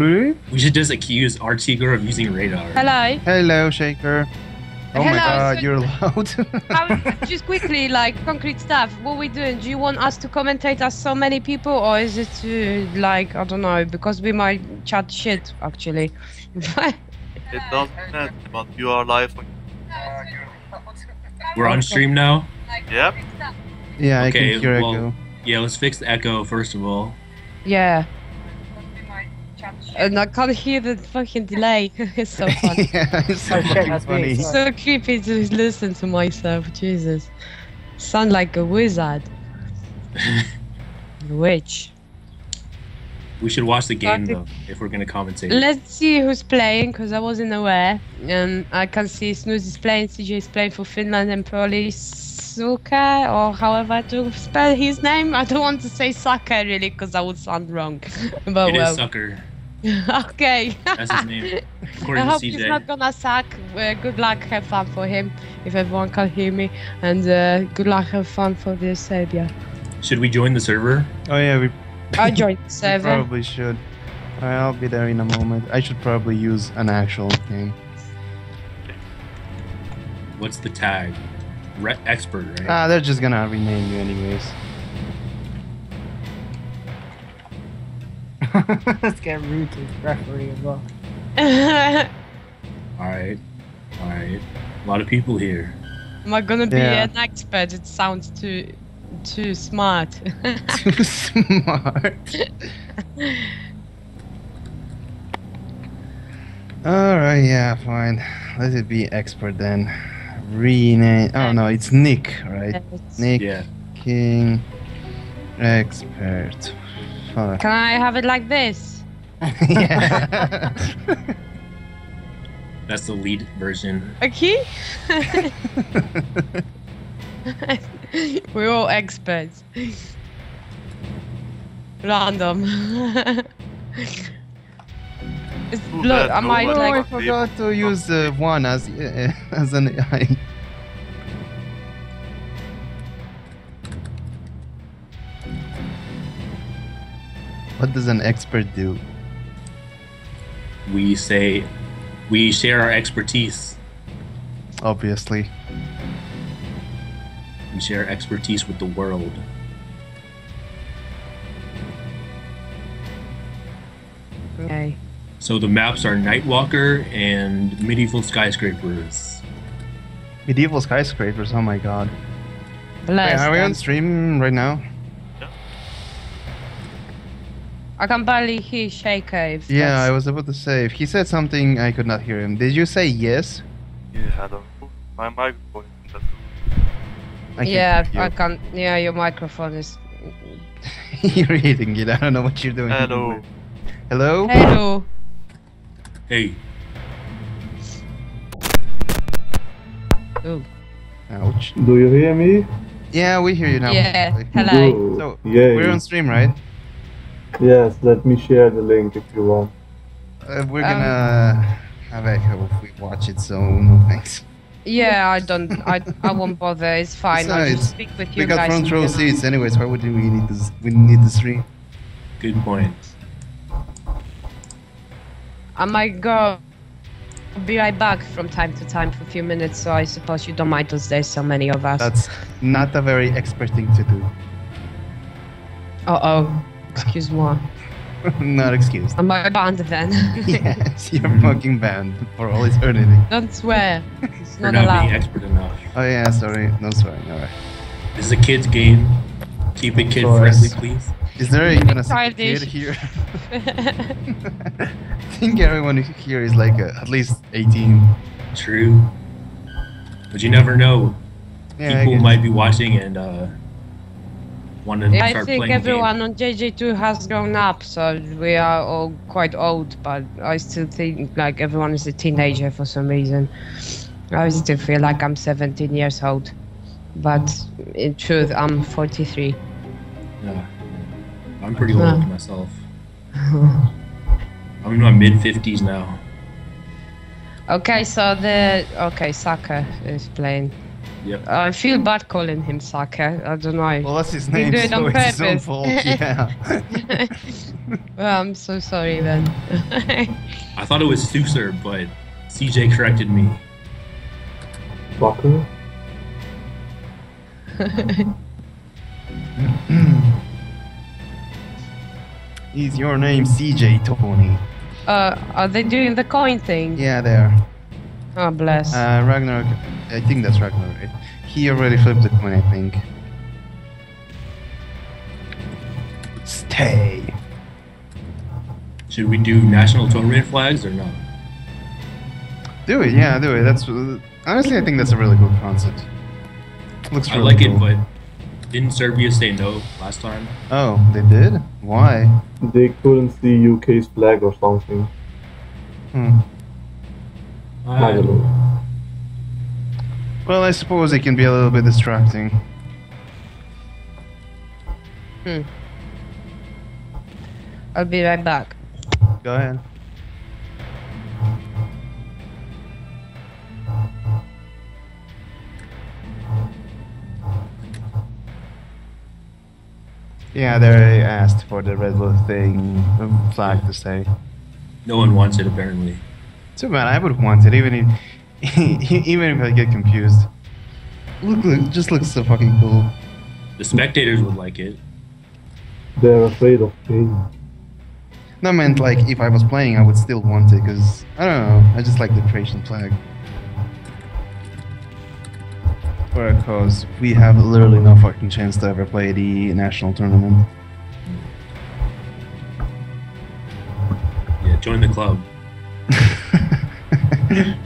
Blue? We should just accuse our Tigger of using radar. Hello. Hello, Shaker. Oh my god, so- you're loud. Um, just quickly, like concrete stuff. What we doing? Do you want us to commentate as so many people, or is it to like I don't know? Because we might chat shit actually. It doesn't matter, but you are live. on- We're on stream now. Yep. yeah, I Okay, can hear well- echo. Yeah, let's fix the echo first of all. yeah. And I can't hear the fucking delay. it's so funny. yeah, it's so Oh, shit, fucking that's me, funny. sorry. so creepy to listen to myself. Jesus. Sound like a wizard. a Witch. We should watch the game Okay. though, if we're gonna commentate. Let's see who's playing, because I wasn't aware. And I can see Snooze is playing, CJ is playing for Finland, and probably Suka, or however to spell his name. I don't want to say Saka really, because that would sound wrong. but It is well, Sucker. okay. That's his name. I According to hope he's not gonna suck. Uh, good luck, have fun for him, if everyone can hear me. And uh, good luck, have fun for this Serbia. Should we join the server? Oh yeah, we, I joined the we server. probably should. Alright, I'll be there in a moment. I should probably use an actual name. What's the tag? Re- expert, right? Ah, they're just gonna rename you anyways. Let's get rude to the referee as well. Alright. Alright. A lot of people here. Am I gonna be Yeah. an expert? It sounds too too smart. Too smart. Alright, yeah, fine. Let it be expert then. Rename. Oh no, it's Nick, right? Nick Yeah. King Expert. Fuck. Can I have it like this? yeah. That's the lead version. Okay. We're all experts. Random. It's, Too look, I might one- oh, I like. forgot to use uh, one as uh, as an What does an expert do? We say we share our expertise. Obviously. We share expertise with the world. Okay. So the maps are Nightwalker and medieval skyscrapers. Medieval skyscrapers, oh my god. Wait, are we on stream right now? I can barely hear Shaker. If Yeah, I was about to say, if he said something, I could not hear him. Did you say yes? Yeah, I don't. My microphone is I can yeah, hear I can. Yeah, your microphone is. you. you're hitting it. I don't know what you're doing. Hello. Hello? Hello. Hey, Oh. Ouch. Do you hear me? Yeah, we hear you now. Yeah. Hello. Good. So, Yay. we're on stream, right? Yes, let me share the link if you want. Uh, we're Um, gonna have echo if we watch it, so no thanks. Yeah, I don't. I. I won't bother. It's fine. I'll just speak with you We got guys. front in row general. seats, anyways. Why would we need this? We need the stream. good point. I might go. Be right back from time to time for a few minutes, so I suppose you don't mind us. There's so many of us. That's not a very expert thing to do. Uh oh. Excuse me. not excused. Am I banned then? yes, you're fucking banned for all eternity. don't swear. It's For not not being allowed. expert enough. Oh yeah, sorry, no swearing. Alright. This is a kid's game. Keep it kid friendly, please. Is there even a single Childish. kid here? I think everyone here is like uh, at least 18. True. But you never know. Yeah, People might be watching and uh, to I start think everyone on JJ2 has grown up, so we are all quite old, but I still think like everyone is a teenager for some reason. I still feel like I'm 17 years old, but in truth, I'm 43. Yeah. I'm pretty old myself. I'm in my mid 50s now. Okay, so the okay soccer is playing. Yep. I feel bad calling him Saka. I don't know. Well, that's his He name, did it so on it's his own fault. Yeah. well, I'm so sorry then. I thought it was Suser, but CJ corrected me. Fucker. Is your name CJ Tony? uh, are they doing the coin thing? Yeah, they are. Oh, bless. Uh, Ragnar, I think that's Ragnar, right? He already flipped the coin, I think. Stay. Should we do national tournament flags or not? Do it, yeah, do it. That's honestly, I think that's a really good concept. Looks Really I like cool. it, but didn't Serbia say no last time? Oh, they did? Why? They couldn't see UK's flag or something. Hmm. I don't know. Well, I suppose it can be a little bit distracting. Hmm. I'll be right back. Go ahead. Yeah, they asked for the red bull thing flag to say. No one wants it apparently. Too bad. I would want it, even if even if I get confused. Look, look, just looks so fucking cool. The spectators would like it. They're afraid of pain. No, I meant like if I was playing, I would still want it because I don't know. I just like the Croatian flag. Because we have literally no fucking chance to ever play the national tournament. Yeah, join the club.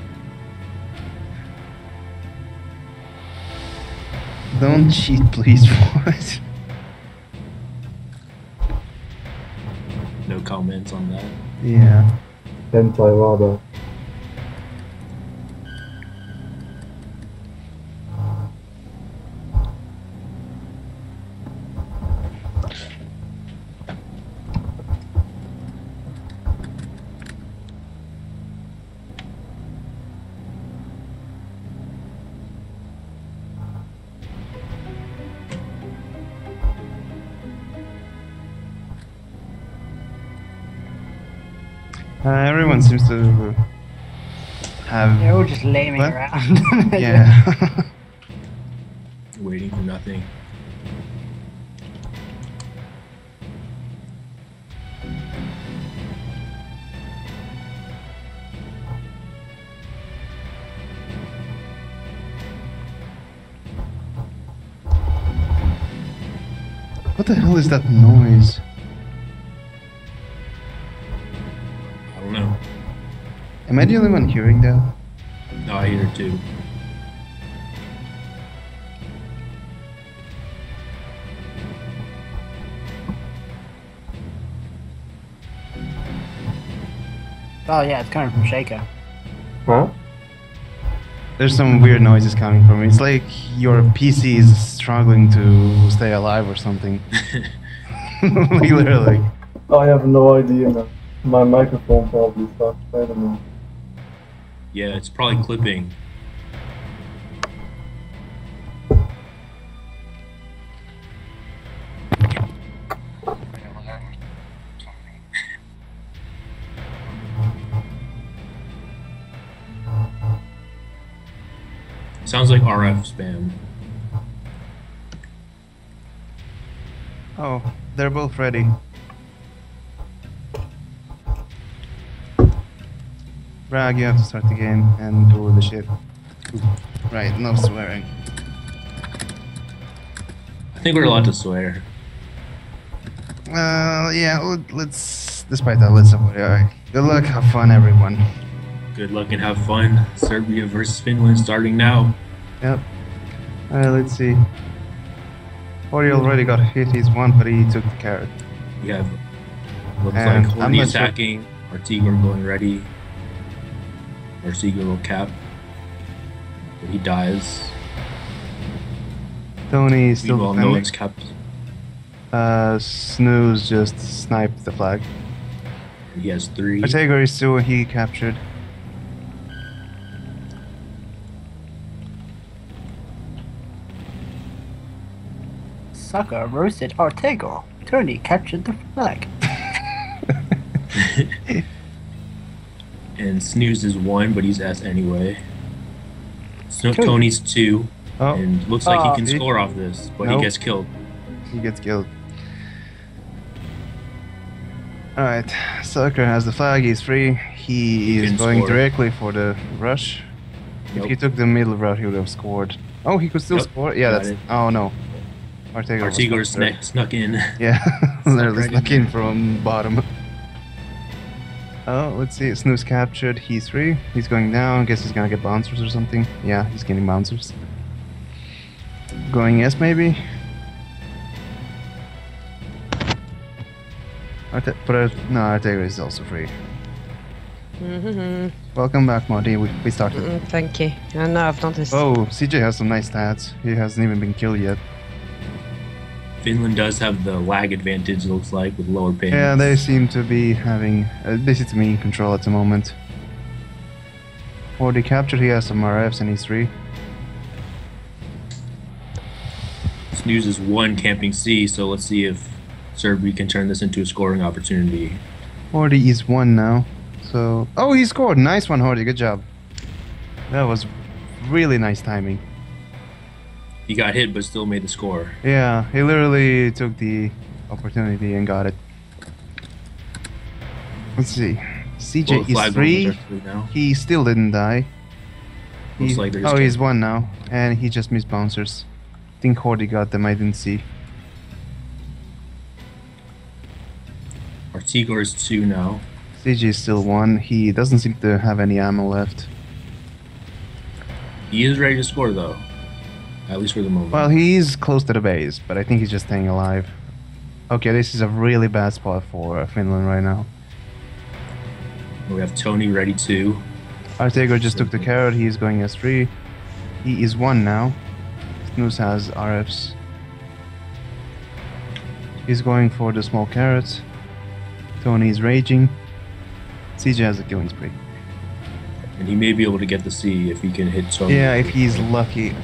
Don't cheat, please, boys. No comments on that. Yeah. Hentai rather. Everyone seems to have. They're all just laming What? around. Yeah. Waiting for nothing. what the hell is that noise? Am I the only one hearing that? No, I hear it too. oh yeah, it's coming from Shaker. Huh? There's some weird noises coming from it. It's like your PC is struggling to stay alive or something. like literally. I have no idea. My microphone probably sucks. I don't know. Yeah, it's probably clipping. Sounds like RF spam. Oh, they're both ready. Rag, you have to start the game and do the shit. Right, no swearing. I think we're allowed to swear. Well, yeah, let- let's. Despite that, let's avoid it. Alright. Good luck, have fun, everyone. Good luck and have fun. Serbia versus Finland starting now. Yep. Alright, let's see. Ori already got hit, he's one, but he took the carrot. Have looks And like Horny not sure- attacking, Artigor going ready. Arcego Cap. He dies. Tony still Meanwhile, defending. no Cap. Uh, Snooze just sniped the flag. He has three. Artego is still he captured. Sucker roasted Artego. Tony captured the flag. And Snooze is one, but he's S anyway. Sno- Two. Tony's two, Oh, and looks like Oh. he ah, can score off this, but Nope. he gets killed. he gets killed. Alright, Sucker has the flag, he's free. He, He is going score. directly for the rush. If he took the middle route, he would have scored. Oh, he could still score? Yeah, got that's. it. Oh no. Artigor snuck, snuck in. Yeah, literally snuck in from bottom. Oh, let's see. Snooze captured. He's free. He's going down. Guess he's gonna get bouncers or something. Yeah, he's getting bouncers. Going yes, maybe. Arte- but uh, no, Artego is also free. Mm-hmm. Welcome back, Marty. We, we started. Mm, thank you. I know I've noticed. Oh, CJ has some nice stats. He hasn't even been killed yet. Finland does have the lag advantage, it looks like, with lower pings. Yeah, they seem to be having. Uh, they seem to be in control at the moment. For the capture, he has some RFs and he's free. Snooze is one camping C, so let's see if Serbia can turn this into a scoring opportunity. Hordy is one now. So. Oh, he scored! Nice one, Hordy. Good job. That was really nice timing. He got hit, but still made the score. Yeah, he literally took the opportunity and got it. Let's see. CJ is flag free. movers are free now. He still didn't die. He- like oh, he's one now, and he just missed bouncers. I think Hordy got them. I didn't see. Artigor is two now. CJ is still one. He doesn't seem to have any ammo left. He is ready to score, though. At least for the moment. Well, he's close to the base, but I think he's just staying alive. Okay, this is a really bad spot for Finland right now. we have Tony ready too. Artego just took the carrot. He is going S3. He is one now. Snooze has RFs. He's going for the small carrots. Tony is raging. CJ has a killing spree. And he may be able to get the C if he can hit Tony. Yeah, if he's lucky.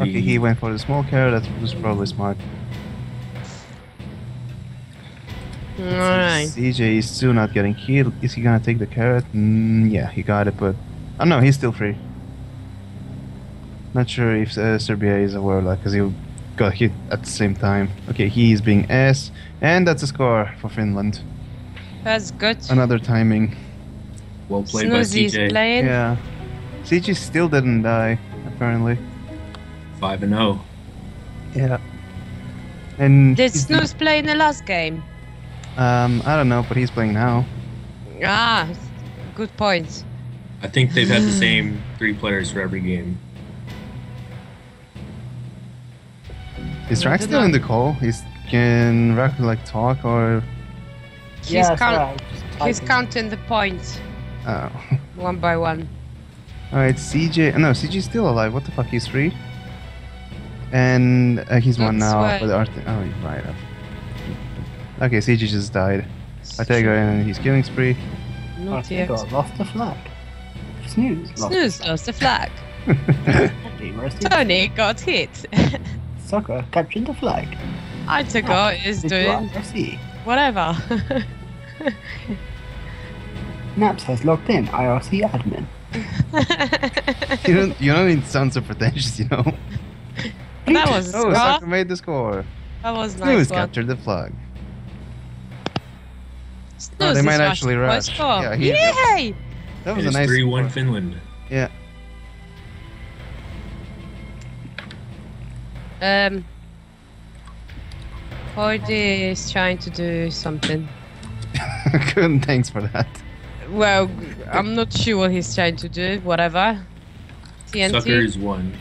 Okay, he went for the small carrot. That was probably smart. Alright. CJ is still not getting killed. Is he gonna take the carrot? Mm, yeah, he got it, but oh no, he's still free. Not sure if uh, Serbia is aware of that because he got hit at the same time. Okay, he is being S, and that's a score for Finland. That's good. Another timing. well played by Snoozy is CJ. playing. Yeah, CJ still didn't die apparently. Five and oh. zero. Yeah. And Did he's- Snooze play in the last game? um, I don't know, but he's playing now. Ah, good point. I think they've had the same three players for every game. Is I Rag did still in the call? He's can Rag like talk or? He's, yeah, count- right. He's counting the points Oh. one by one. Alright, CJ. No, CJ's still alive. What the fuck? He's free. And uh, he's one now. right. With Art- oh, right. Okay, CJ just died. Artego and he's killing spree. Not yet. Ortega lost the flag. Snooze lost Snooze lost the flag. the flag. Tony got hit. Sucker captured the flag. Artigo is It's doing IRC. whatever. Naps has logged in. IRC admin. you don't. You don't need to sound so pretentious, you know. That was a Oh, score. Saka made the score. That was Snooze nice one. captured the flag. Snooze Oh, they might actually for a rush. score. Yeah, he- Yay! That It was a is nice. three one score. Finland. Yeah. Um, Hardy is trying to do something. Good. Thanks for that. Well, I'm not sure what he's trying to do. Whatever. TNT. Sucker is one.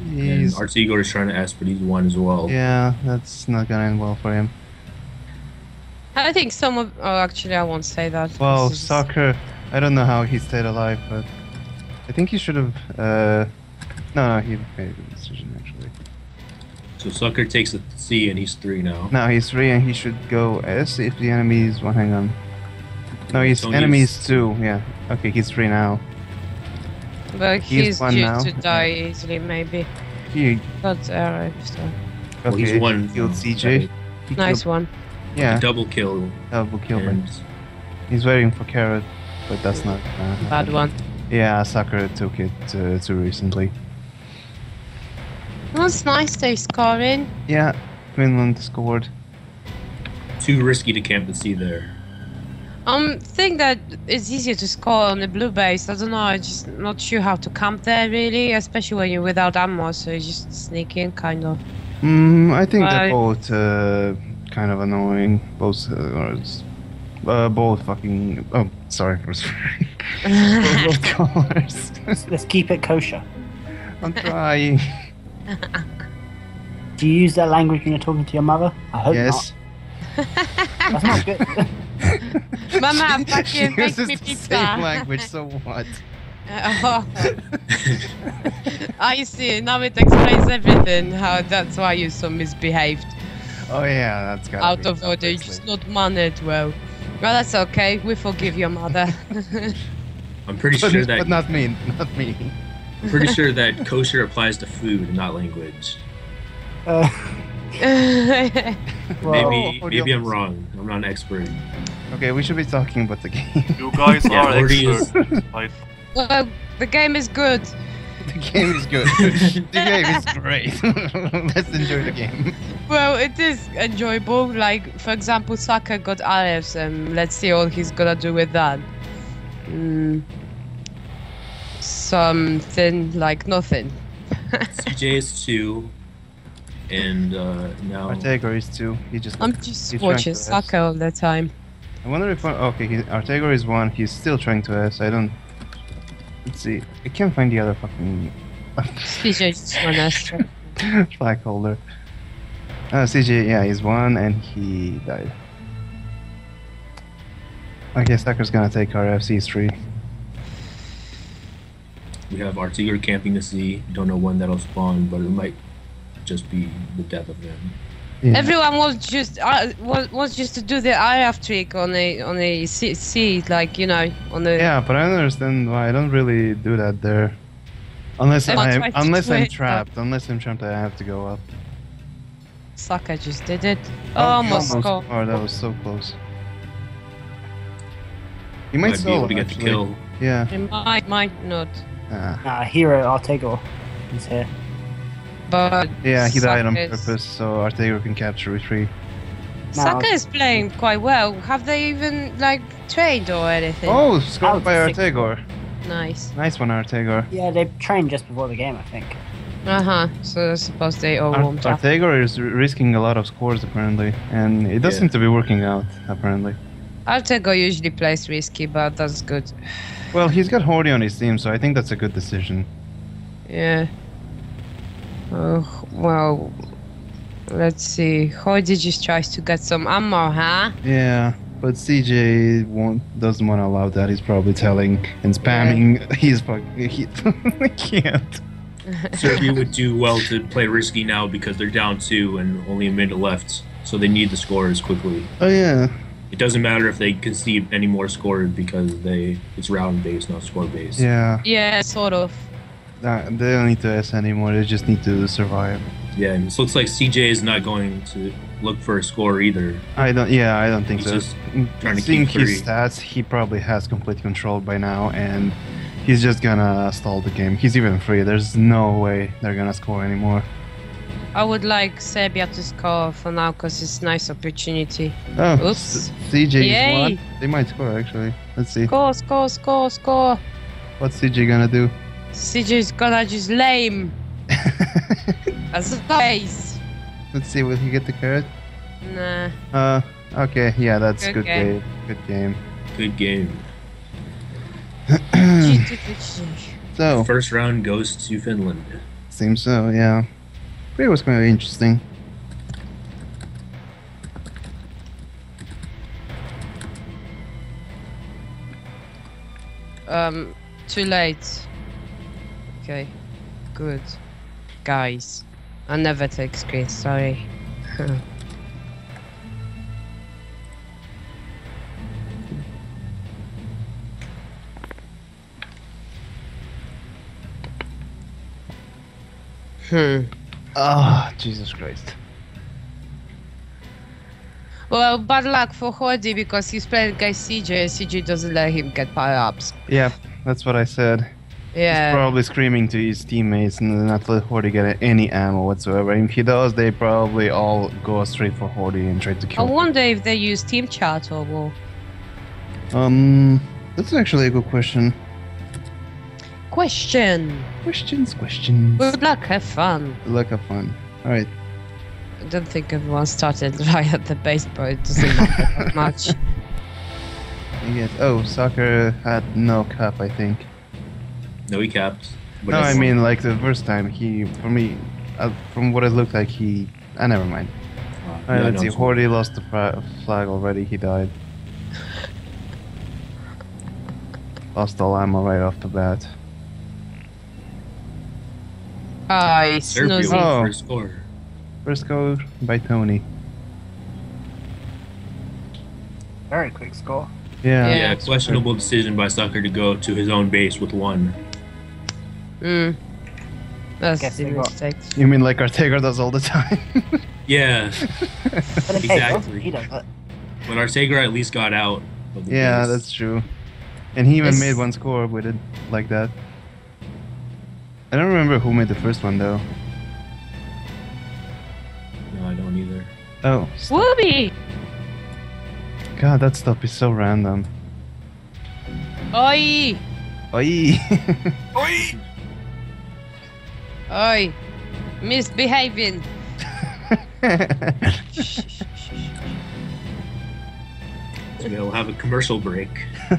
And He's. Artigor is trying to ask, but he's one as well. Yeah, that's not gonna end well for him. I think some of. Oh, actually, I won't say that. Well, This soccer. I don't know how he stayed alive, but I think he should have. Uh, no, no, he made a good decision actually. So Sucker takes a C and he's three now. Now he's three, and he should go S if the enemy is one. Hang on. No, his Tony enemy is- is two. Yeah. Okay, he's three now. But he's he's one due now. to die easily, maybe. He Got arrow, so. Well, he's okay, one. killed CJ. He Nice killed, one. yeah, Double kill. double kill. but And He's waiting for carrot, but that's not. Uh, Bad one. Yeah, Sakura took it uh, too recently. That's nice they scoring. Yeah, Finland scored. too risky to camp the sea there. Um, think that it's easier to score on the blue base. I don't know. I'm just not sure how to camp there really, especially when you're without ammo. So you just sneak in, kind of. Mm, I think Right. they're both uh, kind of annoying. Both, uh, or it's- uh, both fucking. Oh, sorry for swearing. both colors. Let's keep it kosher. I'm trying. Do you use that language when you're talking to your mother? I hope yes. not. That's not good. Mama, She fucking make uses me the pizza. same language. So what? Oh. I see. Now it explains everything. How that's why you're so misbehaved, Oh yeah, that's got out of order. You're just not mannered well. Well, that's okay. We forgive your mother. I'm pretty But, sure that but not me, not me. I'm pretty sure that kosher applies to food, not language. Uh, well, Maybe maybe I'm wrong. I'm not an expert. Okay, we should be talking about the game. You guys Yeah, are Lordy is- experts. Right? well, the game is good. the game is good. the game is great. Let's enjoy the game. Well, it is enjoyable. Like, for example, Saka got RFs, and let's see what he's gonna do with that. Mm, something like nothing. CJ is two, and uh, now Artegor is two. He just. I'm just watching to Saka all the time. I wonder if okay, he, Artegor is one. He's still trying to S. I don't. Let's see. I can't find the other fucking CJ just honest. flag holder. Uh, CJ, yeah, he's one and he died. Okay, Sucker's gonna take our FC three. we have Artiger camping the sea. Don't know when that'll spawn, but it might just be the death of them. Yeah. Everyone was just uh, was, wants just to do the IF trick on a on a sea, sea like you know on the Yeah, but I don't understand why I don't really do that there. Unless Everyone I'm unless I'm it, but- trapped. Unless I'm trapped, I have to go up. Saka just did it. Oh, almost almost. Oh, that was so close. You might, Might be able to get actually. the kill. Yeah. It might might not, Ah. nah, hero Artegor is here. But Yeah, he died on Saka is- purpose, so Artego can capture retreat. Now- Saka is playing quite well. Have they even like trained or anything? Oh, scored by Out six. Artegor. nice. Nice one, Artegor. Yeah, they trained just before the game, I think. Uh huh. So I suppose they all Ar- warmed up. Artegor is risking a lot of scores apparently, and it does Yeah. seem to be working out apparently. Artego usually plays risky, but that's good. Well, he's got Hordy on his team, so I think that's a good decision. Yeah. Oh well. Let's see. Hordy just tries to get some ammo, huh? Yeah, but CJ won't doesn't want to allow that. He's probably telling and spamming. He's fuck. He, can't. So Serbia would do well to play risky now because they're down two and only a minute left, so they need the scores quickly. Oh yeah. It doesn't matter if they concede any more scores because they it's round based, not score based. Yeah. Yeah, sort of. Uh, they don't need to S anymore. They just need to survive. Yeah, and it looks like CJ is not going to look for a score either. I don't. Yeah, I don't think He's so. just Mm, trying to Seeing keep his three. stats, he probably has complete control by now, and he's just gonna stall the game. He's even free. There's no way they're gonna score anymore. I would like Serbia to score for now because it's a nice opportunity. Oh, Oops. CJ is one. They might score actually. Let's see. Score, score, score, score. What's CJ gonna do? CJ's gonna just lame as always. Let's see. Will he get the carrot? Nah. Uh. Okay. Yeah, that's Good good, game. game. Good game. Good game. So First round goes to Finland. seems so. Yeah. But it was kind of interesting. Um, too late. Okay, good. Guys, I never take screens, sorry. Hmm. Oh, Jesus Christ. Well, bad luck for Hordy because he's playing against CJ and CJ doesn't let him get power ups. Yeah, that's what I said. He's probably screaming to his teammates and not let Hordy get any ammo whatsoever. And if he does, they probably all go straight for Hordy and try to I kill him. I wonder if they use team chat or what. Um, that's actually a good question. Question. Questions, questions. Good luck, have fun. Good luck, have fun. All right. I don't think everyone started right at the base, but it doesn't matter much. Guess. Oh, soccer had no cup, I think. No, he capped. But no, I mean like the first time he, for me, uh, from what it looked like, he. Ah, never mind. uh, Alright, yeah, let's see. it's- Hordy lost the pra- flag already. He died. Lost all ammo right off the bat. Hi, Snoozy. Oh. first score. First goal by Tony. Very quick score. Yeah. Yeah. Yeah, questionable decision by Sucker to go to his own base with one. Mm. That's Guess the got- mistake. You mean like Ortega does all the time? Yeah, Exactly. He does it. but Artegra at least got out. Of the yeah, base. that's true. And he even It's- made one score with it like that. I don't remember who made the first one though. No, I don't either. Oh, stop. Whoopi! God, that stuff is so random. Oi! Oi! Oi! Oi, misbehaving! So we'll have a commercial break.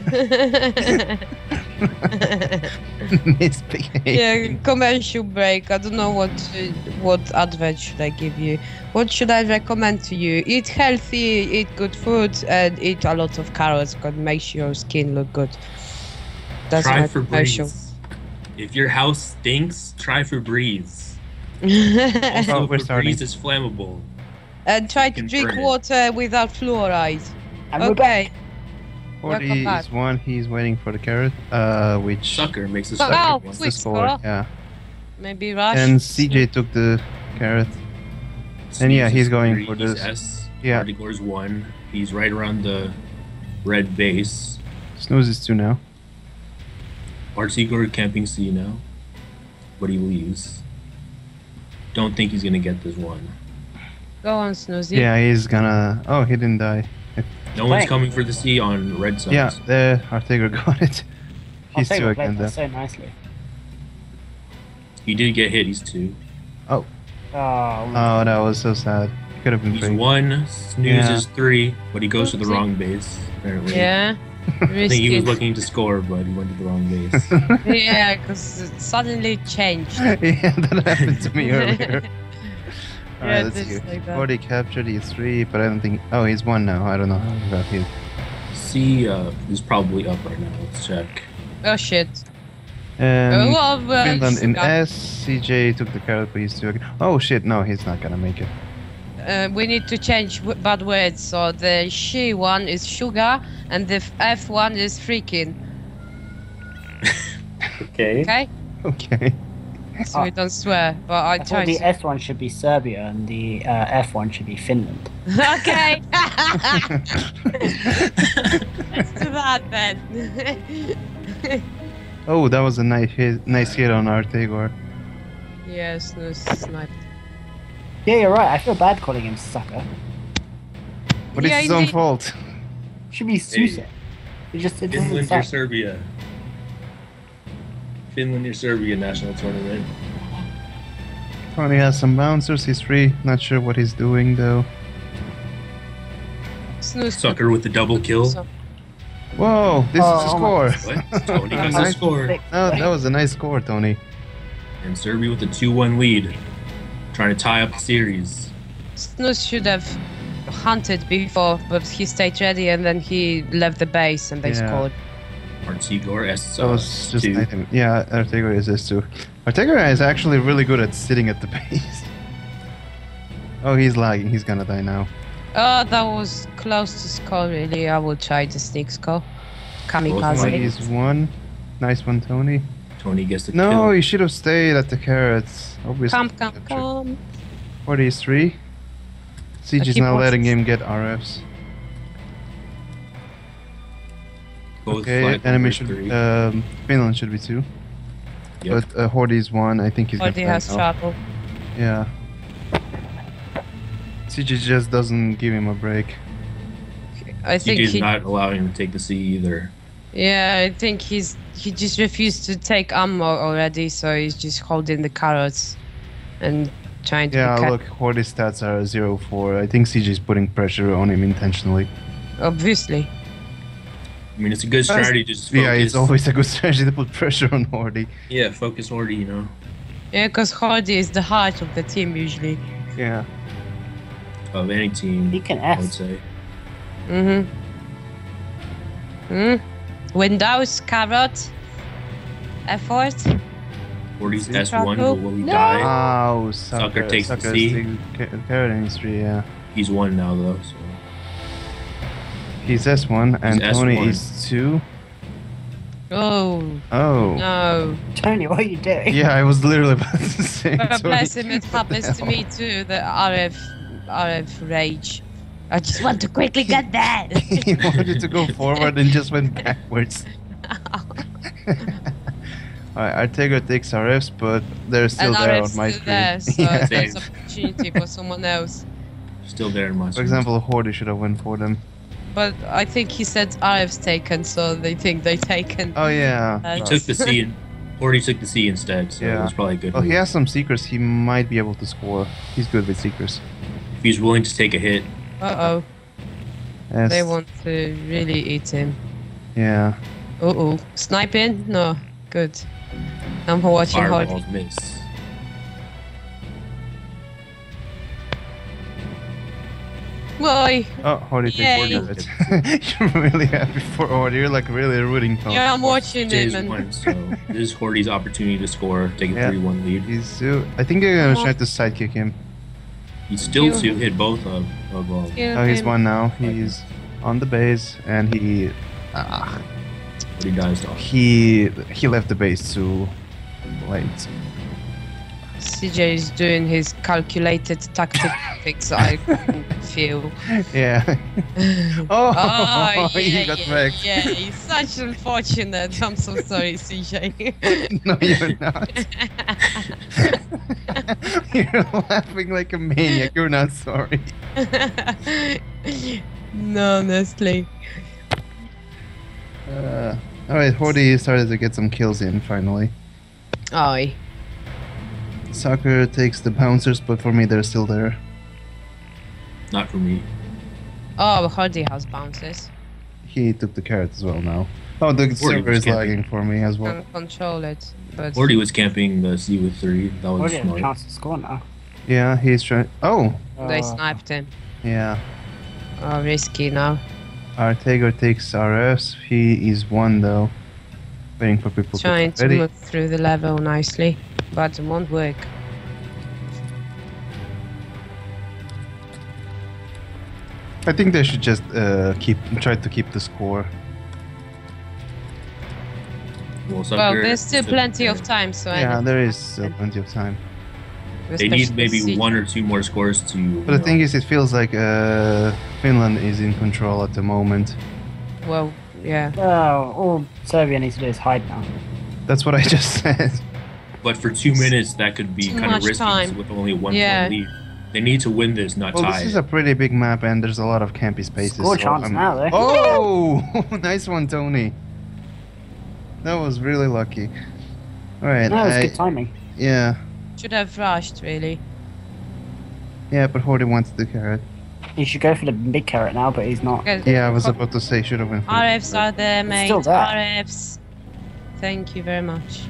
Misbehave. yeah, commercial break. I don't know what uh, what advert should I give you. What should I recommend to you? Eat healthy, eat good food, and eat a lot of carrots. Because makes your skin look good. That's try my for commercial. breeze. If your house stinks, try Febreze. Oh, Also, we're Febreze starting. is flammable. and try to drink burn it. water without fluoride. And we're. Okay. Welcome Forty back. is one. He's waiting for the carrot. Uh, which Sucker makes a Oh, sucker oh, one. is quick the score? score. Yeah. Maybe rush. And CJ took the carrot. and yeah, he's going three, for he's this. S. Yeah. Artigor's one. He's right around the red base. Snooze is two now. Artigor camping C now. But he leaves. Don't think he's gonna get this one. Go on, Snoozy. Yeah, he's gonna. Oh, he didn't die. No one's coming for the C on red side. Yeah, there, Artega got it. He's two Ortega again though. that so nicely. He did get hit, he's two. Oh, Oh, oh that was so sad. Could have been He's three. one, Snooze Yeah. is three, but he goes to the wrong base, apparently. Yeah. I think he was looking to score, but he went to the wrong base. yeah, because it suddenly changed. yeah, that happened to me earlier. Yeah, Alright, let's see. like that. Already captured, he's three, but I don't think. Oh, he's one now. I don't know how he got. C uh, is probably up right now. Let's check. Oh shit. Um, oh, well, well, Finland in got- S. CJ took the carrot, but he's two again. Oh shit, no, he's not gonna make it. Uh, we need to change w- bad words. So the she one is sugar, and the f- F one is freaking. Okay. Okay, Okay. so we don't swear. But I I try thought the to. S one should be Serbia and the uh, F one should be Finland. okay. Let's do that then. Oh, that was a nice hit, nice hit on Artegor. yes, no snipe. Yeah, you're right. I feel bad calling him sucker. But Yeah, it's his own indeed. fault. should be Susa. It just it doesn't Finland or. Serbia? Finland or Serbia national tournament. Tony has some bouncers. He's free. Not sure what he's doing though. Snooze. Sucker with the double kill. Whoa, this Oh, is a oh score. What? Tony has a score. No, oh, that was a nice score, Tony. And Serbia with a 2-1 lead. Trying to tie up the series. Snooze should have hunted before, but he stayed ready and then he left the base and they Yeah. scored. Artigor S. That was just two. Yeah, Artegor is this too. Artegor is actually really good at sitting at the base. Oh, he's lagging. He's gonna die now. Oh, that was close to score, really. I would try the sneak score. Both Kamikaze. Right. He's one. Nice one, Tony. Tony gets the No, kill. he should have stayed at the carrots. Obviously. Come, come, come. 43. Siege is keep now letting him get RFs. Both Okay, flag enemy should. three. Um, Finland should be two. Yep. But uh, Horde is one. I think he's Or gonna. he has trouble. Yeah. CJ just doesn't give him a break. I think CJ's he. not allowing him to take the C either. Yeah, I think he's he just refused to take ammo already, so he's just holding the carrots and trying to. Yeah, be ca- look, Horde's stats are 0 4. I think CJ is putting pressure on him intentionally. Obviously. I mean, it's a good strategy to just focus. Yeah, it's always a good strategy to put pressure on Horde. Yeah, focus Hordy, you know, Yeah, because Hordy is the heart of the team usually. Yeah. of any team. He can I would say. Mm-hmm. Hmm. Windows, carrot, effort. Hordy's See? S1, but will he No. die? Oh, sucker, Sucker takes the sucker C. is the ca- carrot industry, yeah. He's one now, though, so. He's S1 and He's Tony S1. is 2. Oh Oh. no! Tony, what are you doing? Yeah, I was literally about to say. But Tony, bless him, it happens to me too. The RF, RF rage. I just want to quickly get that. he wanted to go forward and just went backwards. Alright, Artegra takes RFs, but they're still and there RF's on my still screen. there, so Yeah. there's opportunity for someone else. Still there in my For screen. example, Horde should have went for them. But I think he said RF's taken, so they think they taken. Oh yeah. Uh, He took the C and Hordy took the C instead, so Yeah. it's probably a good. Well, he has some seekers. He might be able to score. He's good with seekers. If he's willing to take a hit, Uh oh, Yes. they want to really eat him. Yeah. Uh oh, sniping? No, good. I'm watching Hordy. fireballs miss. Why? Oh, Horde takes Yay. Horde. You're really happy for Horde. You're like really rooting for Yeah, I'm watching Jay's him. And one, so this is Hordy's opportunity to score, take a Yeah. 3-1 lead. He's. Uh, I think they're gonna try to sidekick him. He's still Kill to hit both of, of Kill Oh, he's one now. He's on the base, and he. Ah, what he dies to. he he left the base too late. CJ is doing his calculated tactics. I feel. Yeah. oh, Oh, he yeah, got yeah, wrecked. yeah, he's such unfortunate. I'm so sorry, CJ. no, you're not. you're laughing like a maniac. You're not sorry. no, honestly. Uh, all right, Horde started to get some kills in finally. Aye. Soccer takes the bouncers, but for me, they're still there. Not for me. Oh, Hordy has bouncers. He took the carrot as well now. Oh, the server is camping. lagging for me as well. Can control it, but Hordy was camping the C with 3. That was a smart. chance to score now. Yeah, he's trying. Oh, they Uh, sniped him. yeah. Oh, risky now. Artegra takes RS. He is one though. Waiting for people Trying to to get ready. move through the level nicely, but it won't work. I think they should just uh, keep try to keep the score. Well, Well, there's still plenty of time, so Yeah, don't- there is still plenty of time. They need maybe CJ. one or two more scores to. But the thing is, it feels like uh, Finland is in control at the moment. Well, yeah. Oh, all Serbia needs to do is hide now. That's what I just said. But for two minutes, that could be Too kind of risky time. with only one Yeah. point lead. They need to win this, not Well, tie. this is a pretty big map, and there's a lot of campy spaces. Score so chance I'm- now, though. Eh? Oh, nice one, Tony. That was really lucky. All right. That was I- good timing. yeah, Should have rushed, really. yeah, but Horde wants the carrot. He should go for the big carrot now, but he's not. Yeah, I was about to say should have went for the RFs are there, It's mate. still there. RFs. Thank you very much.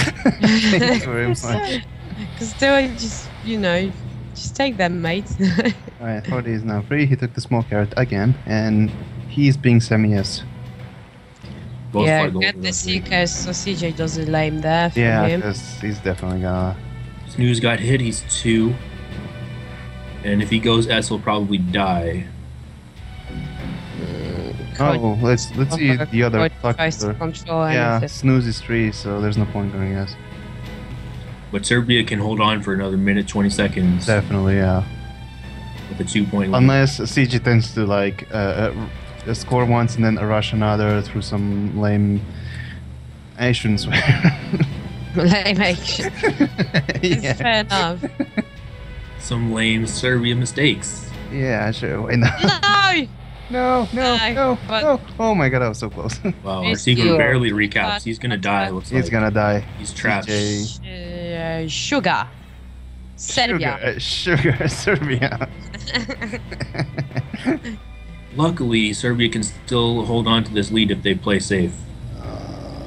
Thank you very much. Because they were just, you know, just take them, mate. Alright, Horde is now free. He took the small carrot again, and he's being semi-yes. Both yeah, get the that league. seekers so CJ doesn't lame there for Yeah, him. because he's definitely gonna. Snooze got hit. He's two. And if he goes S, he'll probably die. Oh, let's let's see the other tries to factor. control Yeah, anything. snooze is three, so there's no point going yes. But Serbia can hold on for another minute 20 seconds Definitely, yeah. with a two point lead. Unless CJ tends to like uh, uh, score once and then rush another through some lame. I shouldn't swear. Lame action. It's yeah. fair enough. Some lame Serbia mistakes. yeah, sure. Why not? No! No, no, No, no, but- no. Oh my god, I was so close. Wow, It's Arsigo you. barely recaps. He's gonna but- die. Looks He's like gonna die. he's trapped. CJ. Uh, sugar. Serbia. Sugar, uh, sugar, Serbia. Luckily, Serbia can still hold on to this lead if they play safe.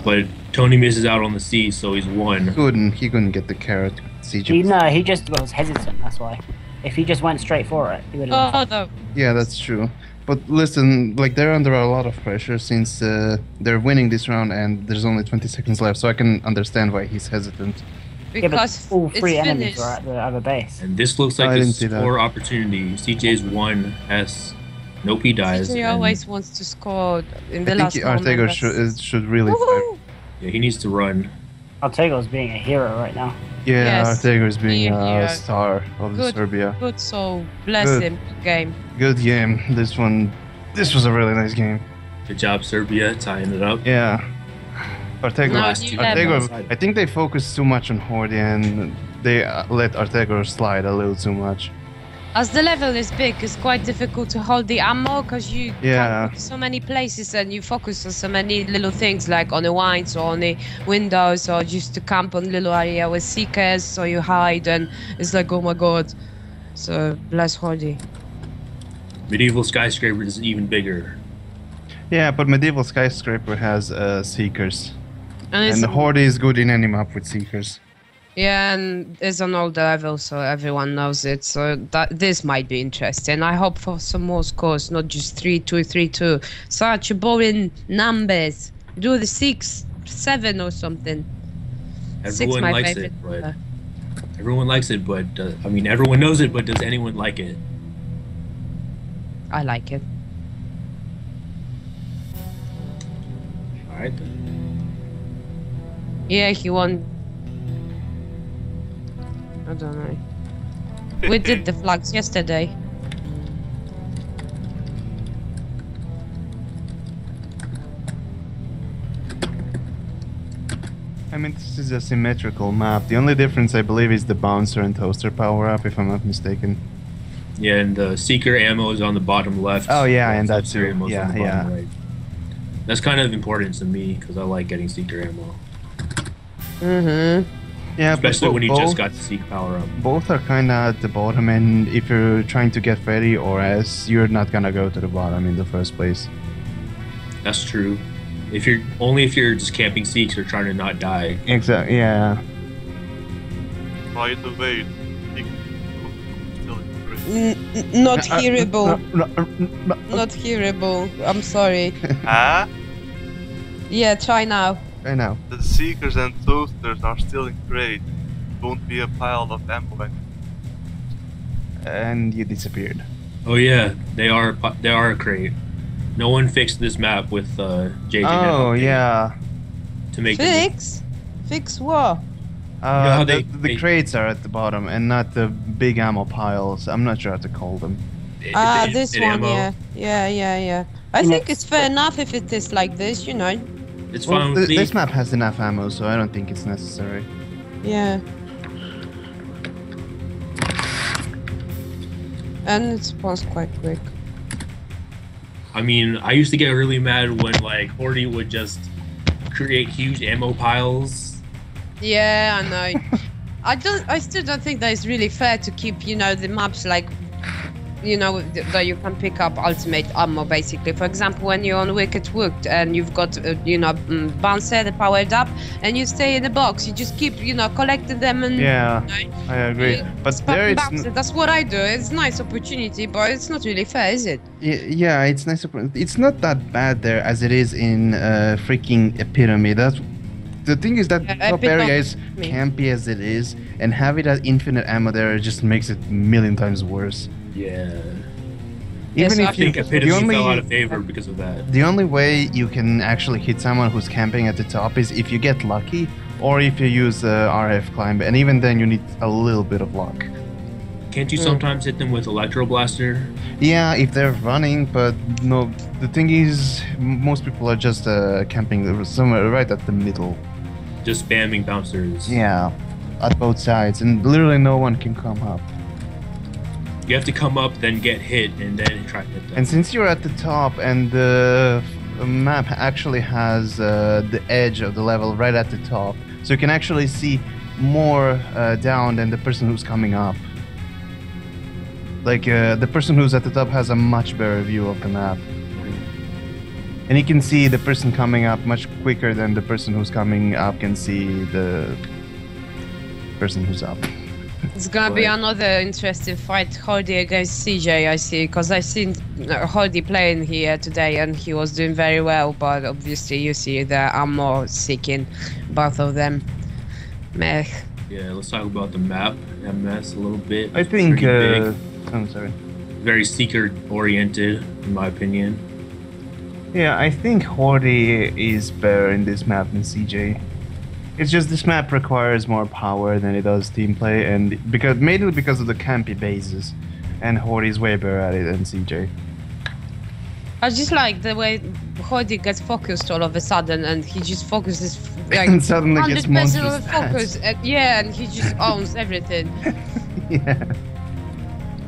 But Tony misses out on the C, so he's one. couldn't he couldn't get the carrot? He, no, he just was hesitant. That's why. If he just went straight for it, he would have. Oh, no. Yeah, that's true. But listen, like they're under a lot of pressure since uh, they're winning this round and there's only 20 seconds left, so I can understand why he's hesitant. yeah, but Because all three it's enemies finished. are at the other base. And this looks I like a didn't that. score opportunity. CJ's one, S. Nope, he dies. CJ always wants to score in the I last think moment. Artego should should really. Yeah, he needs to run. Artego's being a hero right now. Yeah, Yes, Artego is being a a star of Good. Serbia. Good soul. Bless Good. him. Good game. Good game. This one, this was a really nice game. Good job, Serbia, tying it up. Yeah. Artego, No, last you Artego, I think they focused too much on Hordy and they uh, let Artego slide a little too much. As the level is big, it's quite difficult to hold the ammo because you Yeah. can go so many places and you focus on so many little things like on the wines or on the windows or just to camp on little area with seekers so you hide and it's like oh my god. So bless Hordy. Medieval skyscraper is even bigger. Yeah, but Medieval Skyscraper has uh, Seekers. And it's And Hordy is good in any map with Seekers. Yeah, and it's on all the levels so everyone knows it. So that this might be interesting. I hope for some more scores, not just three two, three two. Such boring numbers. Do the six, seven or something. Everyone my likes favorite it, but everyone likes it, but uh, I mean, everyone knows it, but does anyone like it? I like it. All right, then. Yeah, he won. I don't know. We did the flags yesterday. I mean, this is a symmetrical map. The only difference, I believe, is the bouncer and toaster power up, if I'm not mistaken. Yeah, and the seeker ammo is on the bottom left. Oh, yeah, and Sub that seeker too. ammo's Yeah, on the bottom yeah. right. That's kind of important to me because I like getting seeker ammo, Mm-hmm. Yeah, but especially bo- when you both, just got the seek power up. both are kind of at the bottom, and if you're trying to get ready or S, you're not gonna go to the bottom in the first place. That's true. If you're only if you're just camping seeks or trying to not die. Exactly. Yeah. By the way, think- still great. not Uh, hearable. no, no, no, no. Not hearable. I'm sorry. Ah, Yeah, try now. Right now. the seekers and toasters are still in crate. Don't be a pile of ammo. and- And you disappeared. Oh yeah, they are they are a crate. No one fixed this map with uh, JJ. Oh yeah. To make the- Fix? Fix what? Uh, how the, they- the they- crates are at the bottom and not the big ammo piles. I'm not sure how to call them. Ah, it- this one, ammo. yeah. Yeah, yeah, yeah. I think it's fair enough if it is like this, you know. It's Well, fine th- me. this map has enough ammo, so I don't think it's necessary. Yeah. And it spawns quite quick. I mean, I used to get really mad when like Hordy would just create huge ammo piles. Yeah, I know. I don't. I still don't think that it's really fair to keep, you know, the maps like, you know, that you can pick up ultimate ammo. Basically, for example, when you're on Wicked Wood and you've got, uh, you know, mm, Bouncer, the powered up, and you stay in the box, you just keep, you know, collecting them and. Yeah, you know, I agree. But spam there it's Bouncer. n- That's what I do. It's a nice opportunity, but it's not really fair, is it? yeah, it's nice. It's not that bad there as it is in uh, freaking Epitome. That's the thing is that Yeah, top area is campy as it is, and having that infinite ammo there just makes it a million times worse. Yeah. Yes, Even I if I think you, Epitome the only fell out of favor because of that. the only way you can actually hit someone who's camping at the top is if you get lucky or if you use uh, RF climb, and even then you need a little bit of luck. Can't you Mm. sometimes hit them with Electro Blaster? Yeah, if they're running, but no. The thing is, most people are just uh, camping somewhere right at the middle. Just spamming bouncers. Yeah, at both sides, and literally no one can come up. You have to come up, then get hit, and then try to hit them. And since you're at the top, and the map actually has uh, the edge of the level right at the top, so you can actually see more uh, down than the person who's coming up. Like uh, the person who's at the top has a much better view of the map. And you can see the person coming up much quicker than the person who's coming up can see the person who's up. It's gonna be another interesting fight, Hordy against CJ, I see, because I seen uh, Hordy playing here today and he was doing very well, but obviously you see that I'm more seeking, both of them. Meh. yeah, let's talk about the map, MS, a little bit. I It's think. Uh, big, I'm sorry. very seeker oriented, in my opinion. Yeah, I think Horde is better in this map than CJ. It's just this map requires more power than it does team play, and because mainly because of the campy bases, and Horde is way better at it than CJ. I just like the way Hordy gets focused all of a sudden and he just focuses like and suddenly gets 100% monstrous of focus. And, uh, yeah, and he just owns everything. yeah.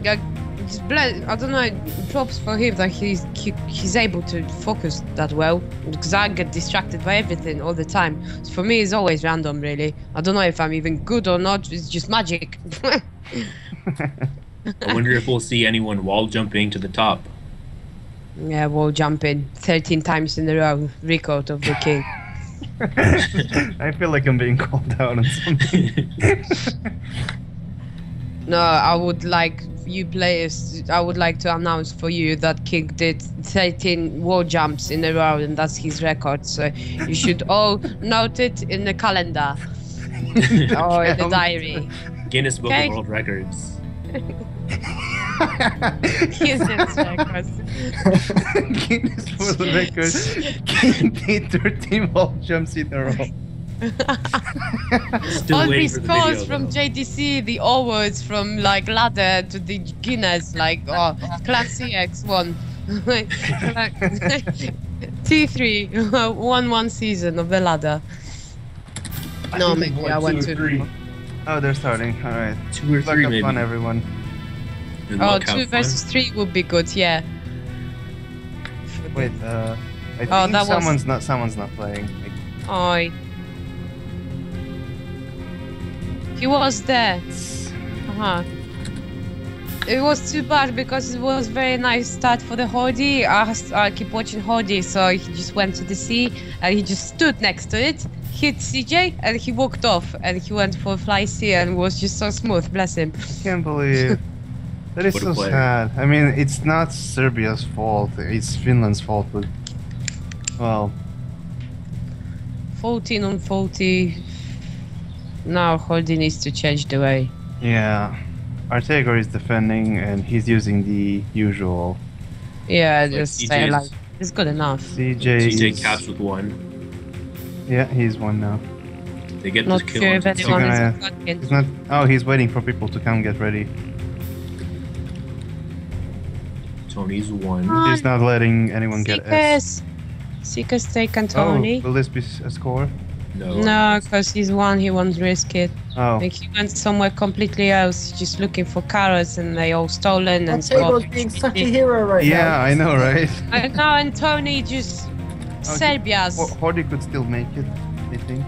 Like, just ble- I don't know. Props for him that he's he, he's able to focus that well. Because I get distracted by everything all the time. So for me, it's always random, really. I don't know if I'm even good or not. It's just magic. I wonder if we'll see anyone wall jumping to the top. yeah, wall jumping 13 times in a row. Record of the king. I feel like I'm being called out on something. No, I would like you players. I would like to announce for you that King did 13 wall jumps in a row, and that's his record. So you should all note it in the calendar or in the diary. Guinness Book Okay. of World Records. Guinness record. Guinness World Record. King did 13 wall jumps in a row. Still all these for the scores from though. JDC, the awards from like ladder to the Guinness, like oh, Class CX one. T3 one one season of the ladder. No, maybe I went to. Oh, they're starting. All right. Two or Luck three, have maybe. fun, everyone. And Oh, luck have two fun. versus three would be good. Yeah. Wait, uh, I think Oh, that was- someone's not someone's not playing. Like, Oi. He was there. Uh-huh. It was too bad because it was very nice start for the Horde. I, I keep watching Horde, so he just went to the sea and he just stood next to it, hit CJ, and he walked off and he went for a fly C and was just so smooth. Bless him. I can't believe. That is What so player. sad. I mean, it's not Serbia's fault. It's Finland's fault. But well, 14 on 40. Now Horde needs to change the way. yeah. Artegor is defending, and he's using the usual Yeah, Like just say CJ's like it's good enough. CJ. CJ caps with one. Yeah, he's one now. They get Not this kill sure if top. anyone is gonna- attacking. He's not. Oh, he's waiting for people to come get ready. Tony's one. He's not letting anyone get S. Seekers. Seekers taken oh, Tony. Oh, will this be a score? No. No, because he's one, he won't risk it. Oh, Like he went somewhere completely else, just looking for carrots, and they all stolen and Potato's scored. being such a hero right now. yeah, I know, right? I know, and Tony just oh, Serbia's. Ho- Horde could still make it, I think.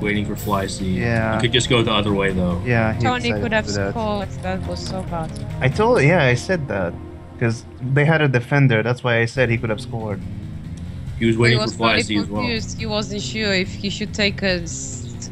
Waiting for Fly C. Yeah. You could just go the other way, though. Yeah, he Tony could have do that. scored. That was so bad. I told, yeah, I said that because they had a defender. That's why I said he could have scored. He was he waiting was for Fly as well. He wasn't sure if he should take a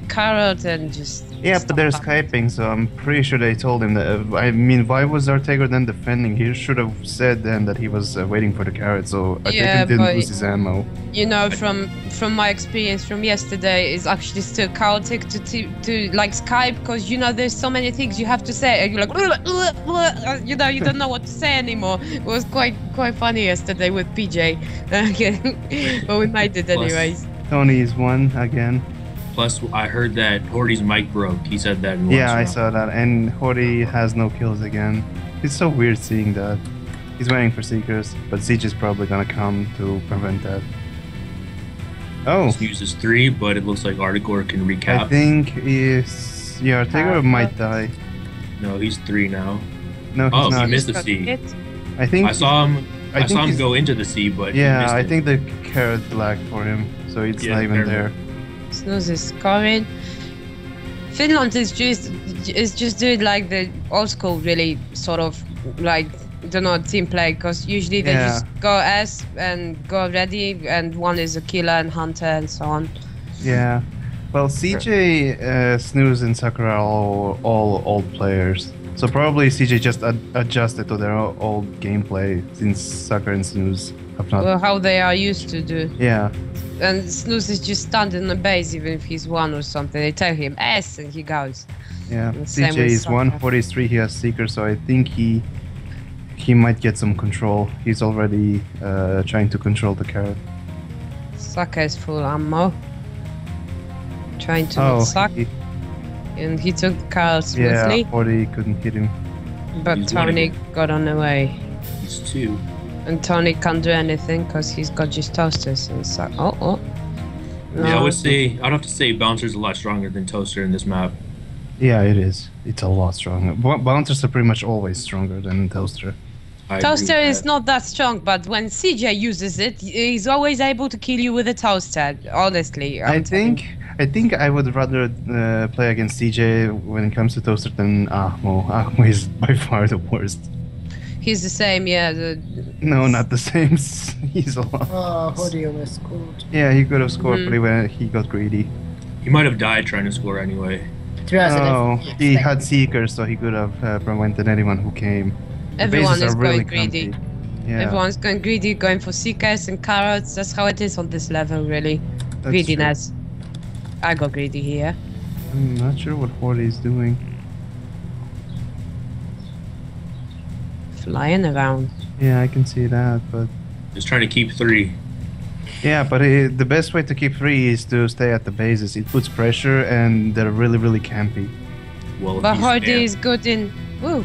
carrot and just Yeah, but they're skyping, so I'm pretty sure they told him that. Uh, I mean, why was Artego then defending? He should have said then that he was uh, waiting for the carrot, so Artego Yeah, didn't but- lose his ammo. You know, from from my experience from yesterday, it's actually still chaotic to to, to like Skype because you know there's so many things you have to say, and you're like, uh, you know, you don't know what to say anymore. It was quite quite funny yesterday with PJ, but we made it anyways. Tony is one again. Plus, I heard that Hordy's mic broke. He said that in Yeah, I round. saw that. And Hori has no kills again. It's so weird seeing that. He's waiting for Seekers, but Siege is probably gonna come to prevent that. Oh, This uses three, but it looks like Articor can recap. I think is yeah, Artego Uh, might die. No, he's three now. No, he's Oh, he missed the Got C. it. I think I saw him. I, think saw him he's- go into the sea, but Yeah, missed I it. think the carrot lagged for him, so it's Yeah, not even apparently. there. Snooze is scoring. Finland is just is just doing like the old school, really sort of like don't know team play because usually they Yeah. just go S and go ready, and one is a killer and hunter and so on. Yeah. Well, CJ, uh, Snooze, and Sakura are all, all old players. So probably CJ just ad- adjusted to their old gameplay since Sakura and Snooze have not. Well, how they are used to do. yeah. And Snooze is just standing on the base even if he's one or something. They tell him S and he goes. Yeah, CJ is 143. He has Seeker, so I think he he might get some control. He's already uh, trying to control the carrot. Saka is full ammo. Trying to Oh, not suck, he- and he took the car yeah, smoothly, 40 couldn't hit him. but Tony got on the way. He's two. And Tony can't do anything because he's got just toasters and so. Oh, oh. Yeah, I would say I'd have to say Bouncer's a lot stronger than Toaster in this map. Yeah, it is. It's a lot stronger. B- bouncers are pretty much always stronger than Toaster. I Toaster is that. not that strong, but when CJ uses it, he's always able to kill you with a toaster. Honestly, i I'm telling think I think I would rather uh, play against CJ when it comes to Toaster than Ahmo. Ahmo is by far the worst. He's the same. Yeah, the, No, not the same. He's a lot. Oh, Hordy almost scored. Yeah, he could have scored, Mhm. but he, went, he got greedy. He might have died trying to score anyway. To honest, I Oh, he had. Seekers, so he could have uh, prevented anyone who came. Everyone is are really going greedy. campy. Yeah, Everyone's going greedy, going for seekers and carrots. That's how it is on this level, really. that's true. Greediness. I got greedy here. I'm not sure what Horde is doing. Flying around. Yeah, I can see that, but Just trying to keep three. yeah, but it, the best way to keep three is to stay at the bases. It puts pressure, and they're really, really campy. Well, if But Hordy there, is good in. Woo!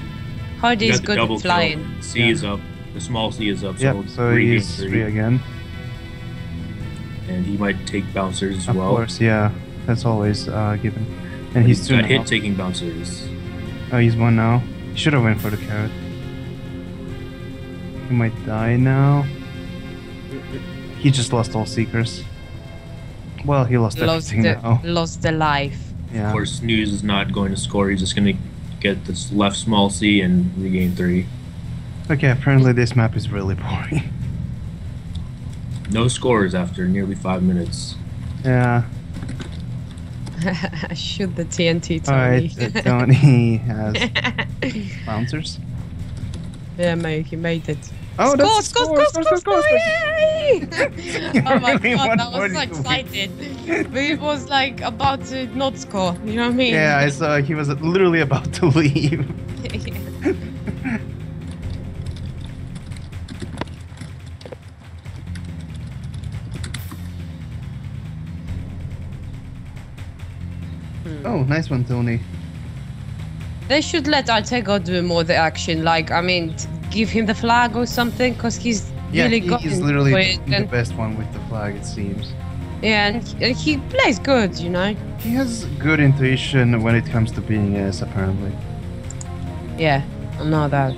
Hordy is good in flying. Kill. C Yeah. is up. The small C is up. So Yep, so three he's gains free three. again. and he might take bouncers as Of well. Of course, yeah, that's always uh, given. And he's two got now. hit taking bouncers. Oh, he's one now. He should have went for the carrot. He might die now. He just lost all seekers. Well, he lost Lost everything the, now. lost the life. Yeah. Of course, Snooze is not going to score. He's just going to get this left small C and regain three. Okay, apparently this map is really boring. No scores after nearly five minutes. yeah. Shoot the TNT, All Tony. right. uh, Tony has bouncers. yeah, mate, he made it. Oh, score, that's score, score, score, score, Yay! Oh my god, I was so excited. But it was like about to not score, you know what I mean? Yeah, I saw he was literally about to leave. Hmm. Oh, nice one, Tony. They should let Artego do more the action. Like, I mean, give him the flag or something, because he's Yeah, really he- good. he's literally for the And, best one with the flag, it seems. yeah, and, and he plays good, you know? He has good intuition when it comes to being S, apparently. Yeah, I know that.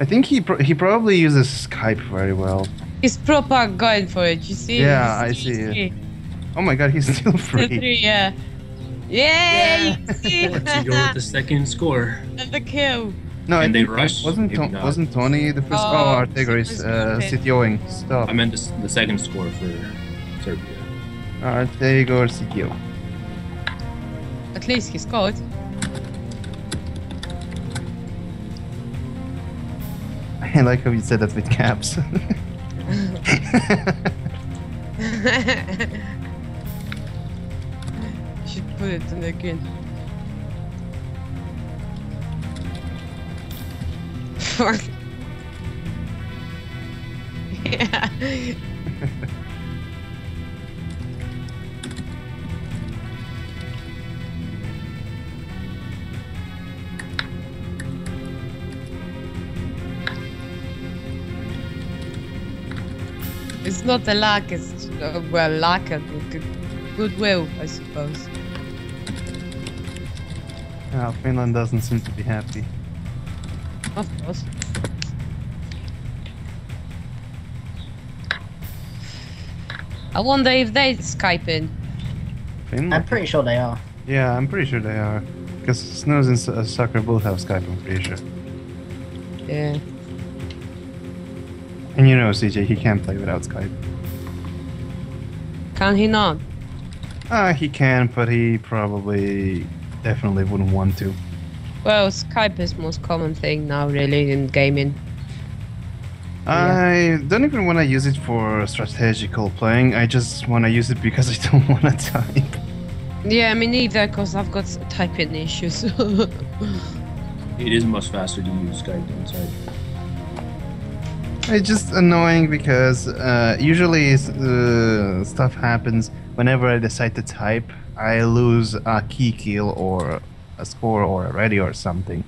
I think he pro- he probably uses Skype very well. He's proper going for it, you see? Yeah, He's I see it. Oh my god, he's still The free. three, yeah. Yay! Let's go with the second score. and the kill. No, I And they think- rush? Wasn't Maybe Ton- wasn't Tony the first? Oh, Oh, Artegar is someone's uh. CTOing. Stop. I meant the, the second score for Serbia. Artegar CTO. At least he scored. I like how you said that with caps. Should put it in again. Yeah. It's not a lack, it's uh, well, lack of good, goodwill, I suppose. Well, Finland doesn't seem to be happy. Of course. I wonder if they Skype in. Finland? I'm pretty sure they are. Yeah, I'm pretty sure they are. Because Snooze and S- uh, Sucker both have Skype, I'm pretty sure. Yeah. And you know, CJ, he can't play without Skype. Can he not? Ah, he can, but he probably definitely wouldn't want to. Well, Skype is most common thing now, really, in gaming. I don't even want to use it for strategical playing. I just want to use it because I don't want to type. Yeah, me neither, because I've got typing issues. It is much faster to use Skype than Skype. It's just annoying because uh, usually uh, stuff happens whenever I decide to type. I lose a key kill or a score or a ready or something.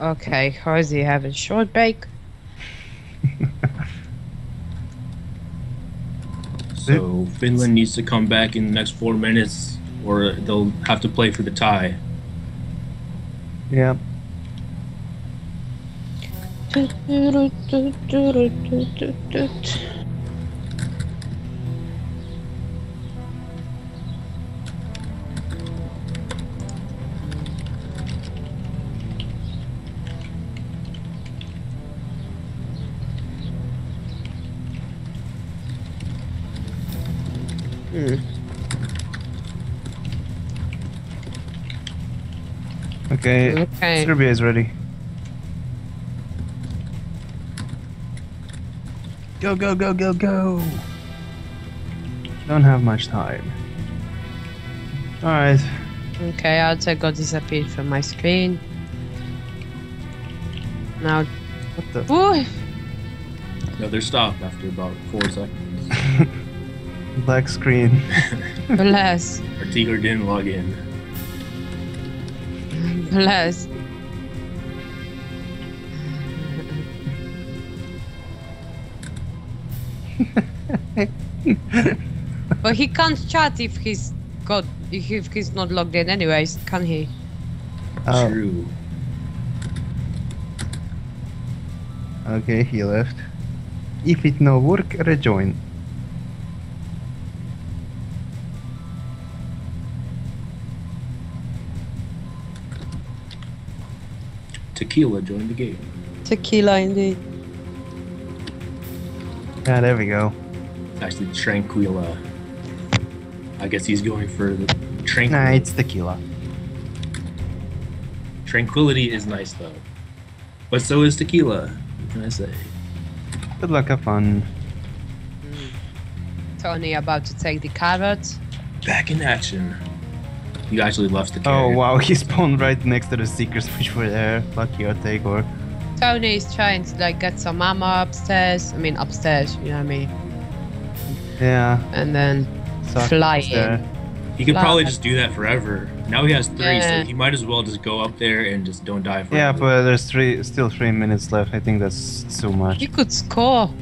okay, how is he having short break? So Finland needs to come back in the next four minutes, or they'll have to play for the tie. Yeah. Hmm. Okay. Okay. Serbia is ready. Go, go, go, go, go! Don't have much time. Alright. Okay, Alta got disappeared from my screen. Now, What the? Ooh, No, they're stopped after about four seconds. Black screen. bless, Our Tiger didn't log in. bless. but he can't chat if he's got if he's not logged in anyways, can he? Oh, True. okay, he left. If it no work, rejoin. Tequila joined the game. Tequila indeed. Ah, there we go. Actually, Tranquila. I guess he's going for the Nah, Tranquility. it's tequila. Tranquility is nice though. But so is tequila. What can I say? Good luck, have fun. Tony about to take the carrot. Back in action. You actually left the Oh wow, he spawned right next to the seekers which were there. Lucky or Tagor. Tony is trying to like get some ammo upstairs. I mean upstairs, you know what I mean? Yeah. And then Sucks Fly there. He could probably Fly. just do that forever. Now he has three, Yeah. so he might as well just go up there and just don't die forever. Yeah, but there's three, still three minutes left. I think that's too much. he could score.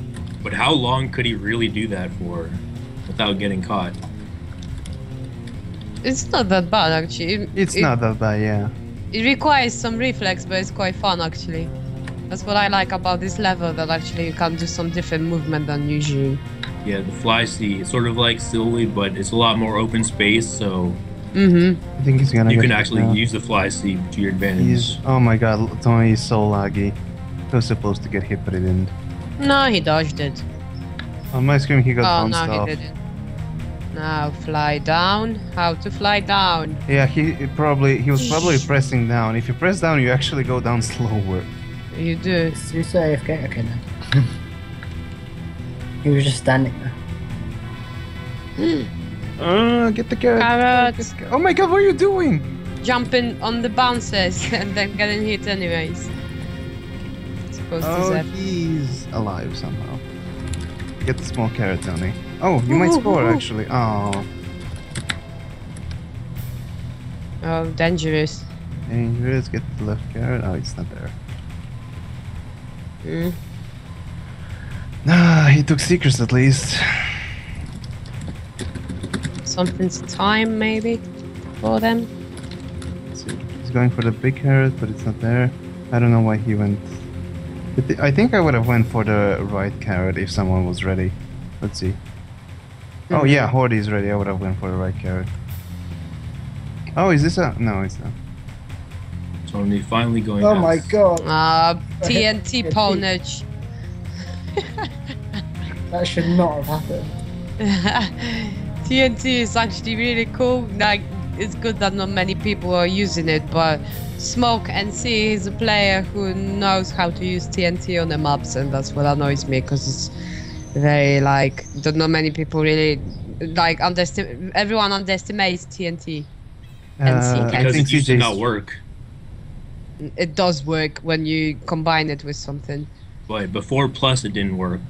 But how long could he really do that for without getting caught? It's not that bad actually. It- It's it, not that bad, yeah. It requires some reflex, but it's quite fun actually. That's what I like about this level. That actually you can do some different movement than usual. Yeah, the fly sea. It's sort of like silly, but it's a lot more open space, so Mm-hmm. I think he's gonna. you can actually now. use the fly sea to your advantage. He's. Oh my god, Tony is so laggy. He was supposed to get hit, but he didn't. No, he dodged it. On my screen, he got Oh bounced no, off. he didn't. Now fly down. How to fly down? Yeah, he he probably he was probably pressing down. If you press down, you actually go down slower. You do. You this AFK? Okay, no. he was just standing there. Uh, get the carrot. Carrots Oh my god, what are you doing? jumping on the bounces and then getting hit anyways. Supposed to Oh, zap. he's alive somehow. Get the small carrot, Tony. Oh, you might score actually. Oh, Oh, dangerous. dangerous. Get the left carrot. Oh, it's not there. Mm. Ah, he took secrets at least. Something's time maybe for them. See. He's going for the big carrot, but it's not there. I don't know why he went. I think I would have went for the right carrot if someone was ready. Let's see. Oh yeah, Horde is ready. I would have went for the right carrot. Oh, is this a? No, it's not. Tony finally going. Oh out. my god, Uh, TNT TNT. pwnage. that should not have happened. TNT is actually really cool. Like, it's good that not many people are using it, but Smoke and NC is a player who knows how to use TNT on the maps, and that's what annoys me because it's very like don't know many people really like underestimate. Everyone underestimates TNT. And see, Uh, I Because think it used to not work. It does work when you combine it with something. But before Plus, it didn't work.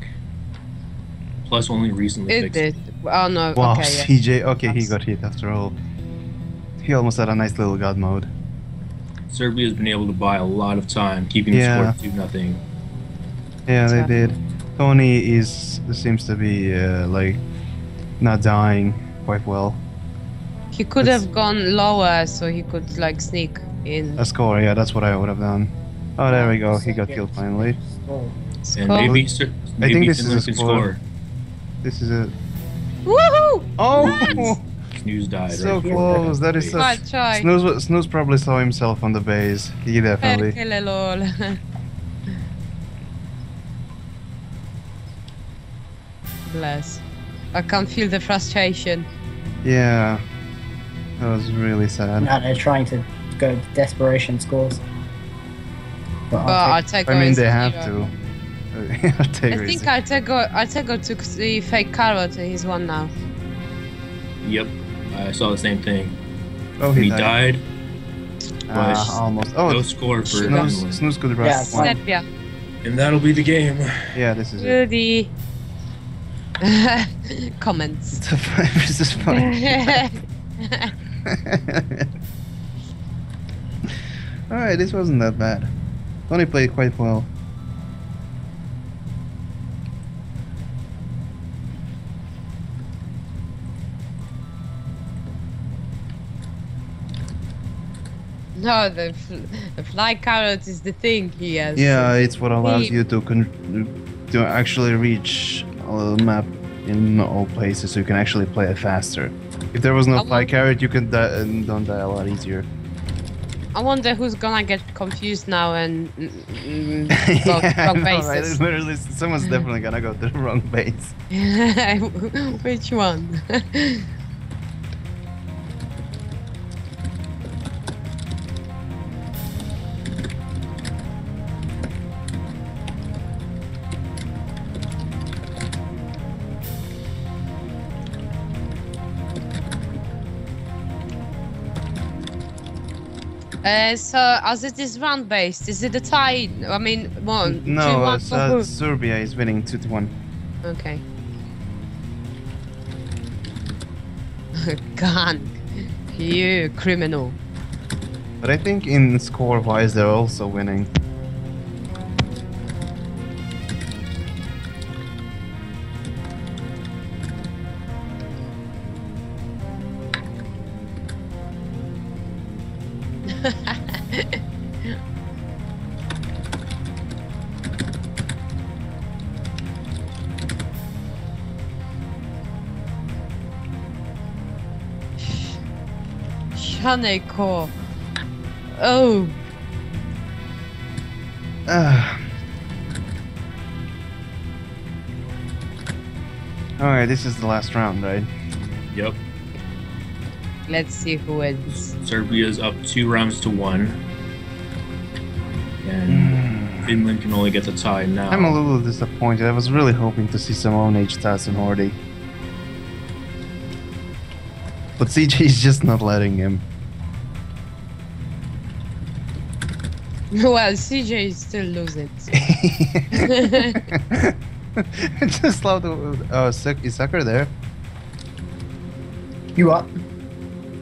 Plus only recently It fixed did. Oh no. Wow, okay. Yeah. CJ. Okay, he got hit after all. He almost had a nice little god mode. Serbia has been able to buy a lot of time, keeping the Yeah. score to nothing. Yeah, they did. Tony is seems to be uh, like not dying quite well. He could It's- have gone lower so he could like sneak in. A score, yeah, that's what I would have done. Oh, there we go. He got killed finally. Oh, And Score. maybe, Ser- maybe this is a score. score. This is it. Woohoo! Oh, Snooze died. so right before close. That is the so. Well, try. Snooze, Snooze probably saw himself on the base. He definitely. Bless. I can feel the frustration. Yeah. That was really sad. now they're trying to go desperation scores. But But I'll Artego I mean, they have hero. to. I Artego think is- Artego, Artego took the fake carrot and he's one now. Yep, I saw the same thing. Oh, He he died. died. Ah, almost. Oh, no score for Snooze, Finland. Snooze could Yeah, one. Serbia. And that'll be the game. Yeah, this is it. Comments. A five versus five. Alright, this wasn't that bad. Tony played quite well. no, the, fl- the fly carrot is the thing he has. Yeah, it's what allows He- you to con- to actually reach a map in all places, so you can actually play it faster. If there was no I fly carrot, you could die, and don't die a lot easier. I wonder who's gonna get confused now and mm, mm, go yeah, wrong know, right? bases. Literally, someone's definitely gonna go to the wrong base. Which one? Uh, so, as it is round based, is it a tie? I mean, one, two, No, one uh, so who? Serbia is winning two to one. Okay. Gone. You criminal. But I think in score-wise, they're also winning. Shaneko. Oh, Ah. Alright, this is the last round, right? Yep. Let's see who wins. Serbia's up two rounds to one. And Finland can only get the tie now. I'm a little disappointed. I was really hoping to see some own age stats in Hordy. But CJ is just not letting him. Well, CJ is still losing. just love the. Uh, oh, Sak- is Sucker there? You up?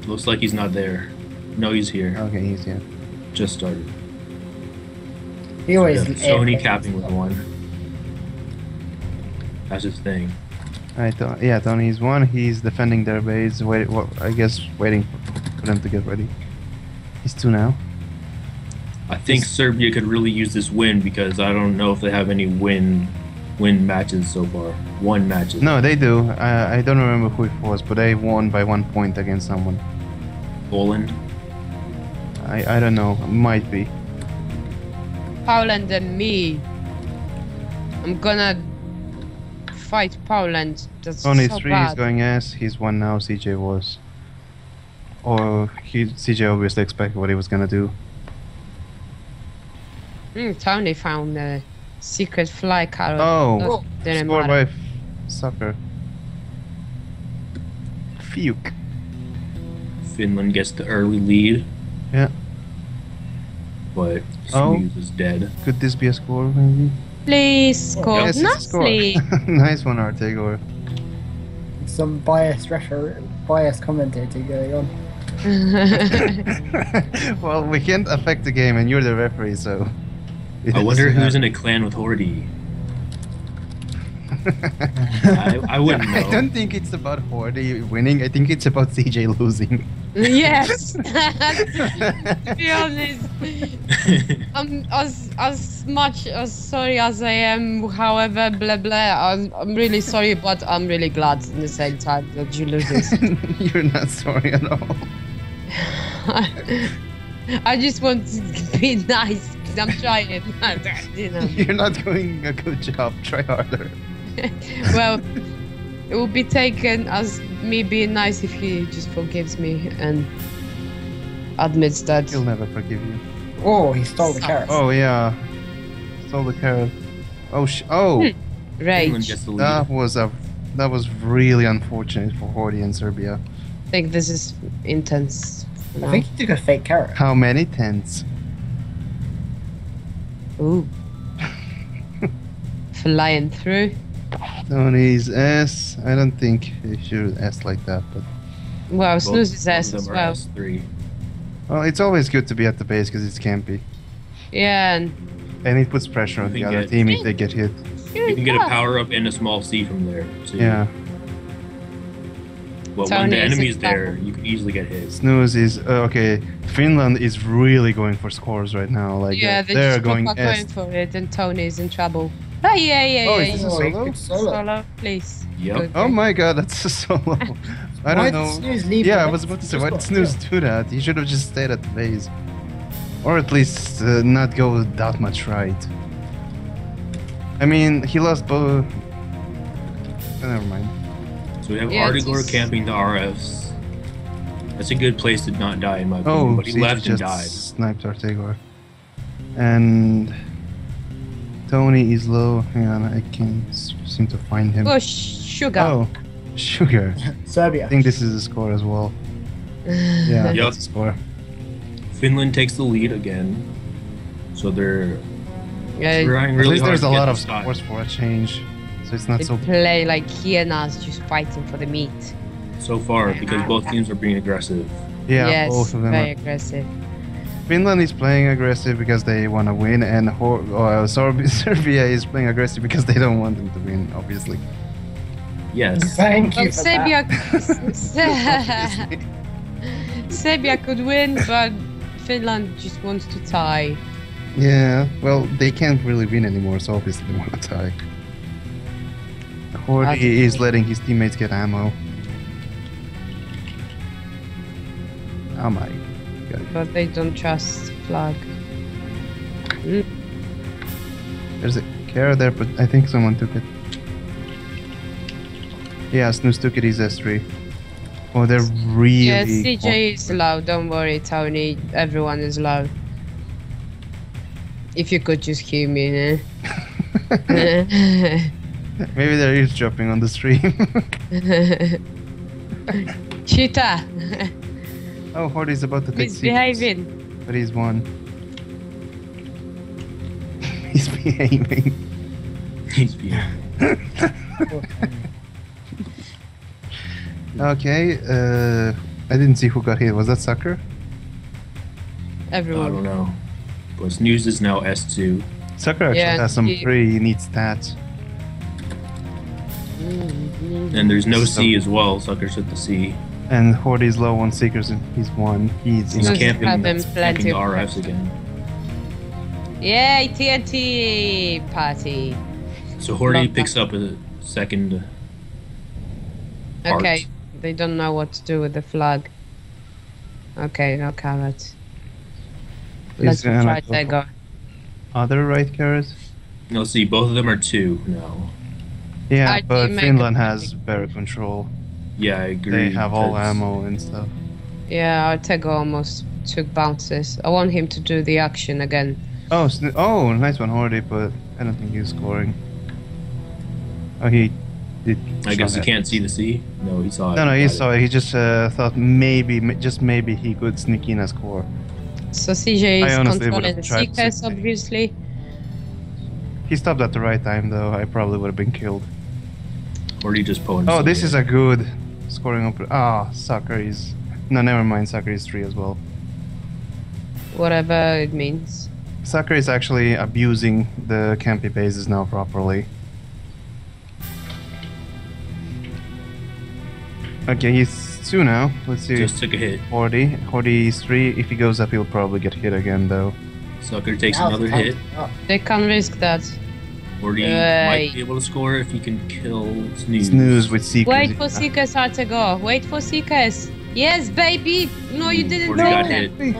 Looks like he's not there. No, he's here. Okay, he's here. Just started. He always. Yeah, Sony capping with one. That's his thing. I thought, yeah, Tony's one. He's defending their base. Wait, well, I guess waiting for them to get ready. He's two now. I think Serbia could really use this win because I don't know if they have any win win matches so far. One matches. No, they do. I, I don't remember who it was, but they won by one point against someone. Poland. I, I don't know. Might be. Poland and me. I'm gonna fight Poland. That's Tony so three bad. is going S. He's one now. CJ was. Or he CJ obviously expected what he was gonna do. Mm, Tony found the secret fly carrot. Oh, That didn't scored matter. by Sucker. Fuke. Finland gets the early lead. Yeah. But Oh. Snooze is dead. Could this be a score, maybe? Please score Yes, it's score. nicely. nice one, Artegor. Some biased refer- biased commentator going on. well, we can't affect the game, and you're the referee, so. it I wonder doesn't who's in a clan with Hordy. I, I wouldn't know. I don't think it's about Hordy winning. I think it's about CJ losing. yes. to be honest, I'm as as much as sorry as I am. However, blah blah. I'm, I'm really sorry, but I'm really glad at the same time that you lose this. you're not sorry at all. I just want to be nice. 'Cause I'm trying. you know. You're not doing a good job. Try harder. Well, it will be taken as me being nice if he just forgives me and admits that. He'll never forgive you. Oh, he stole the carrot. Oh yeah, stole the carrot. Oh sh. Oh, Hmm. Finland Rage. gets the lead. that was a. That was really unfortunate for Hordy and Serbia. I think this is intense. I think he took a fake carrot. How many tents? Ooh. Flying through. Tony's I don't think he should S like that, but Well, Both- Snooze is both S of as well. S3. well, it's always good to be at the base because it's campy, Yeah, and and it puts pressure on the other get- team if they get hit. You can get a power up and a small C from there. So Yeah, But when Tony the is enemy's there, you can easily get hit. snooze is uh, okay. Finland is really going for scores right now. Like yeah, uh, they they're just going going, for it, and Tony is in trouble. Oh yeah, yeah, Oh, yeah. is this yeah. a Oh, he solo? solo. Solo, please. Yep. Good. Oh my god, that's a solo. I don't did know. Snooze leave Yeah, I was about to say, why did Snooze do that? He should have just stayed at the base. Or at least uh, not go that much right. I mean, he lost both. Oh, never mind. So we have Yeah, Artegor camping the RFs. That's a good place to not die, in my opinion. Oh, but he Siege left and just died. sniped Artegor. And Tony is low. Hang on, I can't seem to find him. Oh, sugar. Oh, sugar. Serbia. I think this is a score as well. Yeah, Yup. that's a score. Finland takes the lead again. So they're Yeah, trying At least hard there's to a lot of spot. scores for a change, so it's not they so. play like hyenas, just fighting for the meat. so far because both teams are being aggressive. Yeah, yes, both of them. very Are. aggressive. Finland is playing aggressive because they want to win, and Hor- uh, Sorb- Serbia is playing aggressive because they don't want them to win, obviously. Yes. Thank you Well, for. Serbia, Serbia could win, but Finland just wants to tie. Yeah, well, they can't really win anymore, so obviously they want to tie. Hordy That's- is letting his teammates get ammo. Oh my god. But they don't trust flag. There's a carrot there, but I think someone took it. Yeah, Snooze took it, he's S3. Oh, they're really. Yeah, CJ is low. Don't worry, Tony. Everyone is low. If you could just hear me, eh? Maybe they're eavesdropping on the stream. Cheetah, oh, Hordy's about to take secrets, misbehaving. but he's won. he's behaving. He's being. Okay, uh, I didn't see who got hit. Was that Sucker? Everyone. I Everyone. don't know. But Snooze is now S2. Sucker actually Yeah, has some he- pretty neat stats. And there's no So- C as well. Sucker's with the C. And Hordy's low on Seekers and he's one. He's He's Snooze camping, have him camping plenty the of RFs again. Yay, TNT party. So Horty picks up a second. Part. Okay, they don't know what to do with the flag. Okay, no carrots. Let's try go for Tego. other right carrot. No, see, both of them are two now. Yeah, I but Finland has better control. Yeah, I agree. They have all because ammo and stuff. Yeah, our almost took bounces. I want him to do the action again. Oh, sn- oh, nice one, Hardy, but I don't think he's scoring. Oh, he did. I guess he can't see the sea. No, he saw it. No, no, he got saw it. He just uh, thought maybe, just maybe he could sneak in a score. So CJ I is honestly controlling would've the tried Seekers, 60. obviously. He stopped at the right time, though. I probably would have been killed. It. Or he just pwned. Oh, this is a good scoring up. Ah, Sucker is. No, never mind. Sucker is three as well. Whatever it means. Sucker is actually abusing the campy bases now properly. Okay, he's two now. Let's see. Just took a hit. Hordy. Hordy is three. If he goes up, he'll probably get hit again, though. Sucker takes Now's another hit. to. They can't risk that. Hordy Right. might be able to score if he can kill Snooze. Snooze with Seekers. Wait for. Seekers how to go. Wait for Seekers. Yes, baby. No, you didn't Hordy take got hit.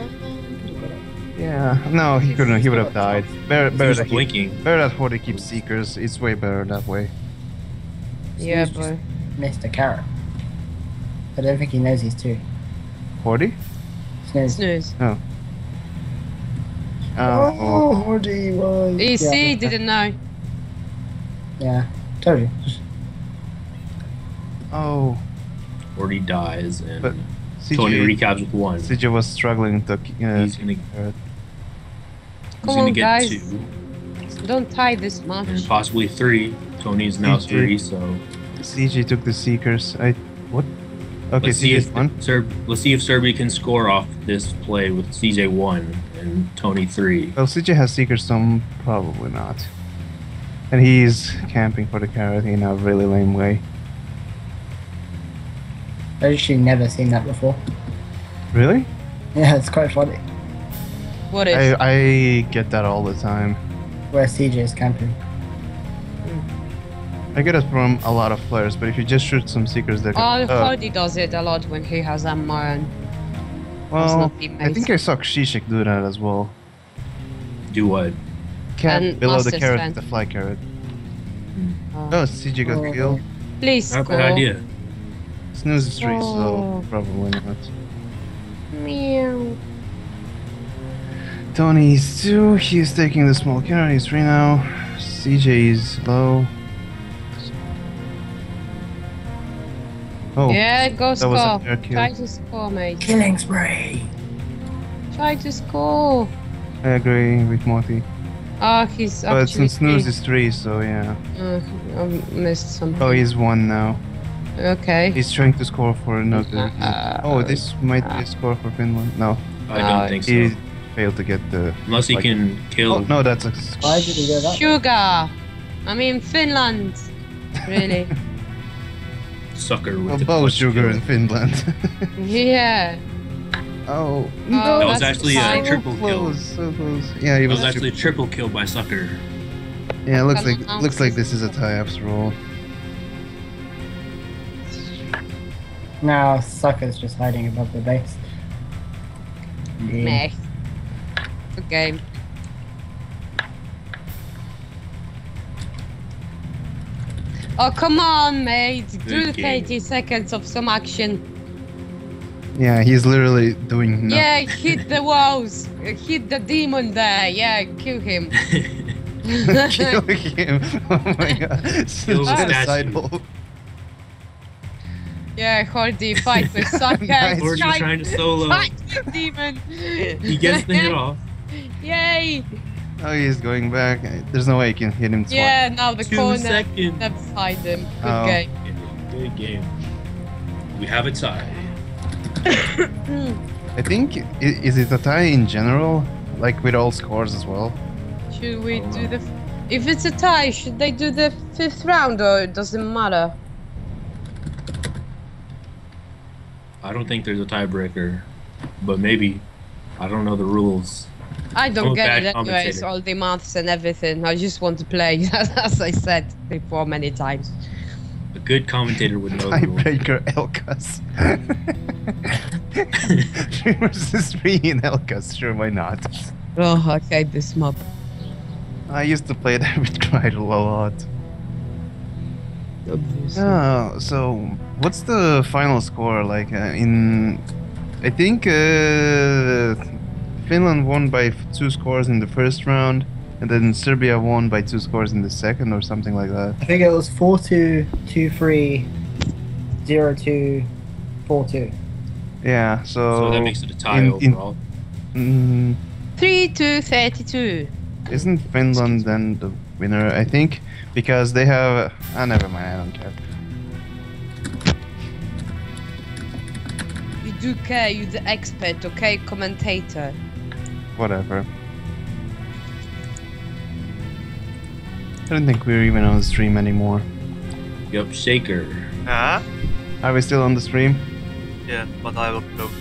Yeah, no, he couldn't. He would have died. Better, better was that he, blinking. better that Hordy keeps Seekers. It's way better that way. Yeah, Snooze boy. Missed a carrot. I don't think he knows he's two. Hordy? Snooze. Snooze. Oh. Oh, Hordy was. You yeah, didn't know. Yeah, told you. Oh. Hordy dies, and But Tony CJ, recaps with one. CJ was struggling to. Uh, He's gonna, he's carrot. Come gonna on, get guys. two, Don't tie this much. and possibly three. Tony's now CJ. three, so CJ took the Seekers. I. What? Okay, let's see if one. Serb, let's see if Serbia can score off this play with CJ one and Tony three. Well, CJ has Seekers, some probably not. And he's camping for the carrot in a really lame way. I've actually never seen that before. Really? Yeah, it's quite funny. What is? I, I get that all the time. Where CJ is camping. I get it from a lot of players, but if you just shoot some Seekers, they're Oh, gonna. uh, Cody does it a lot when he has ammo and well, I think I saw Shishik do that as well. Do what? Cat And below the Master's carrot, friend. the fly carrot. Mm. Oh. Oh, CJ got Oh. killed. please Not a score. bad idea. Snooze is three, Oh. so probably not. Meow. Tony's two. He's taking the small carrot. He's three now. CJ is low. Oh, Yeah, go that was a score. fair kill. Try to score, mate. Killing spree! Try to score. I agree with Morty. Oh, he's But since Snooze is three, so yeah. Uh, I missed something. Oh, he's one now. Okay. He's trying to score for another. Uh, oh, this might be a score for Finland. No, I Uh, don't think he so. failed to get the. Unless he like- can kill. Oh no, that's a. Why did he go that? Sugar. I mean Finland. Really? Sucker with A the sugar kill. in Finland. yeah. Oh no, That was actually a triple kill. so close. Yeah, he It was. was actually a triple kill by Sucker. yeah, looks like looks like this is a tie after all. Now, Sucker's just hiding above the base. Meh. Good game. Oh come on, mate! Do Good the game. 30 seconds of some action. Yeah, he's literally doing nothing. Yeah, hit the walls. Hit the demon there. Yeah, kill him. Kill him. Oh my god. Such the statue. genocidal. yeah, Hardy, fight with suckers. Nice. Hordy trying to solo. Fight with demon. He gets the hit off. Yay! Oh, he's going back. There's no way you can hit him twice. Yeah, now the Two corner. seconds. That's behind him. Good Oh. game. Good game. We have a tie. I think, is it a tie in general? Like with all scores as well? Should we oh, do the? If it's a tie, should they do the fifth round or it doesn't matter? I don't think there's a tiebreaker, but maybe. I don't know the rules. I don't I'm get it anyways, all the maths and everything. I just want to play, as I said before many times. A good commentator would know. Tiebreaker Elkas. three versus three in Elkas, sure, why not? Oh, I hate this mob. I used to play that with Cryder a lot. Obviously. Oh, so what's the final score like? Uh, in, I think uh, Finland won by two scores in the first round, and then Serbia won by two scores in the second, or something like that. I think it was 4 2, 2 3, 0 2, 4 2. Yeah, so, So that makes it a tie in- in- overall. mm, 3 to 32. isn't Finland then the winner? I think because they have. Ah, never mind. I don't care. You do care, you're the expert, okay? Commentator. Whatever. I don't think we're even on the stream anymore. Yep, Shaker. Ah? Are we still on the stream? Yeah, but I will close.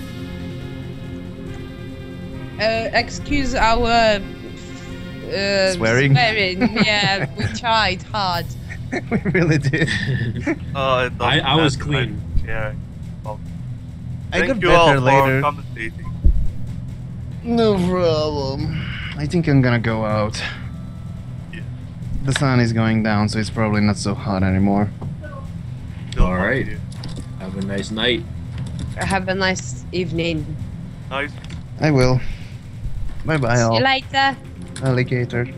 Uh, excuse our uh, Swearing? swearing. yeah, we tried hard. we really did. Oh, it I, I was matter, clean. Yeah. I Thank got you all better for later. commentating. No problem. I think I'm gonna go out. Yeah. The sun is going down, so it's probably not so hot anymore. All right. Have a nice night. Have a nice evening. Nice. I will. Bye bye, See you all. later. Alligator.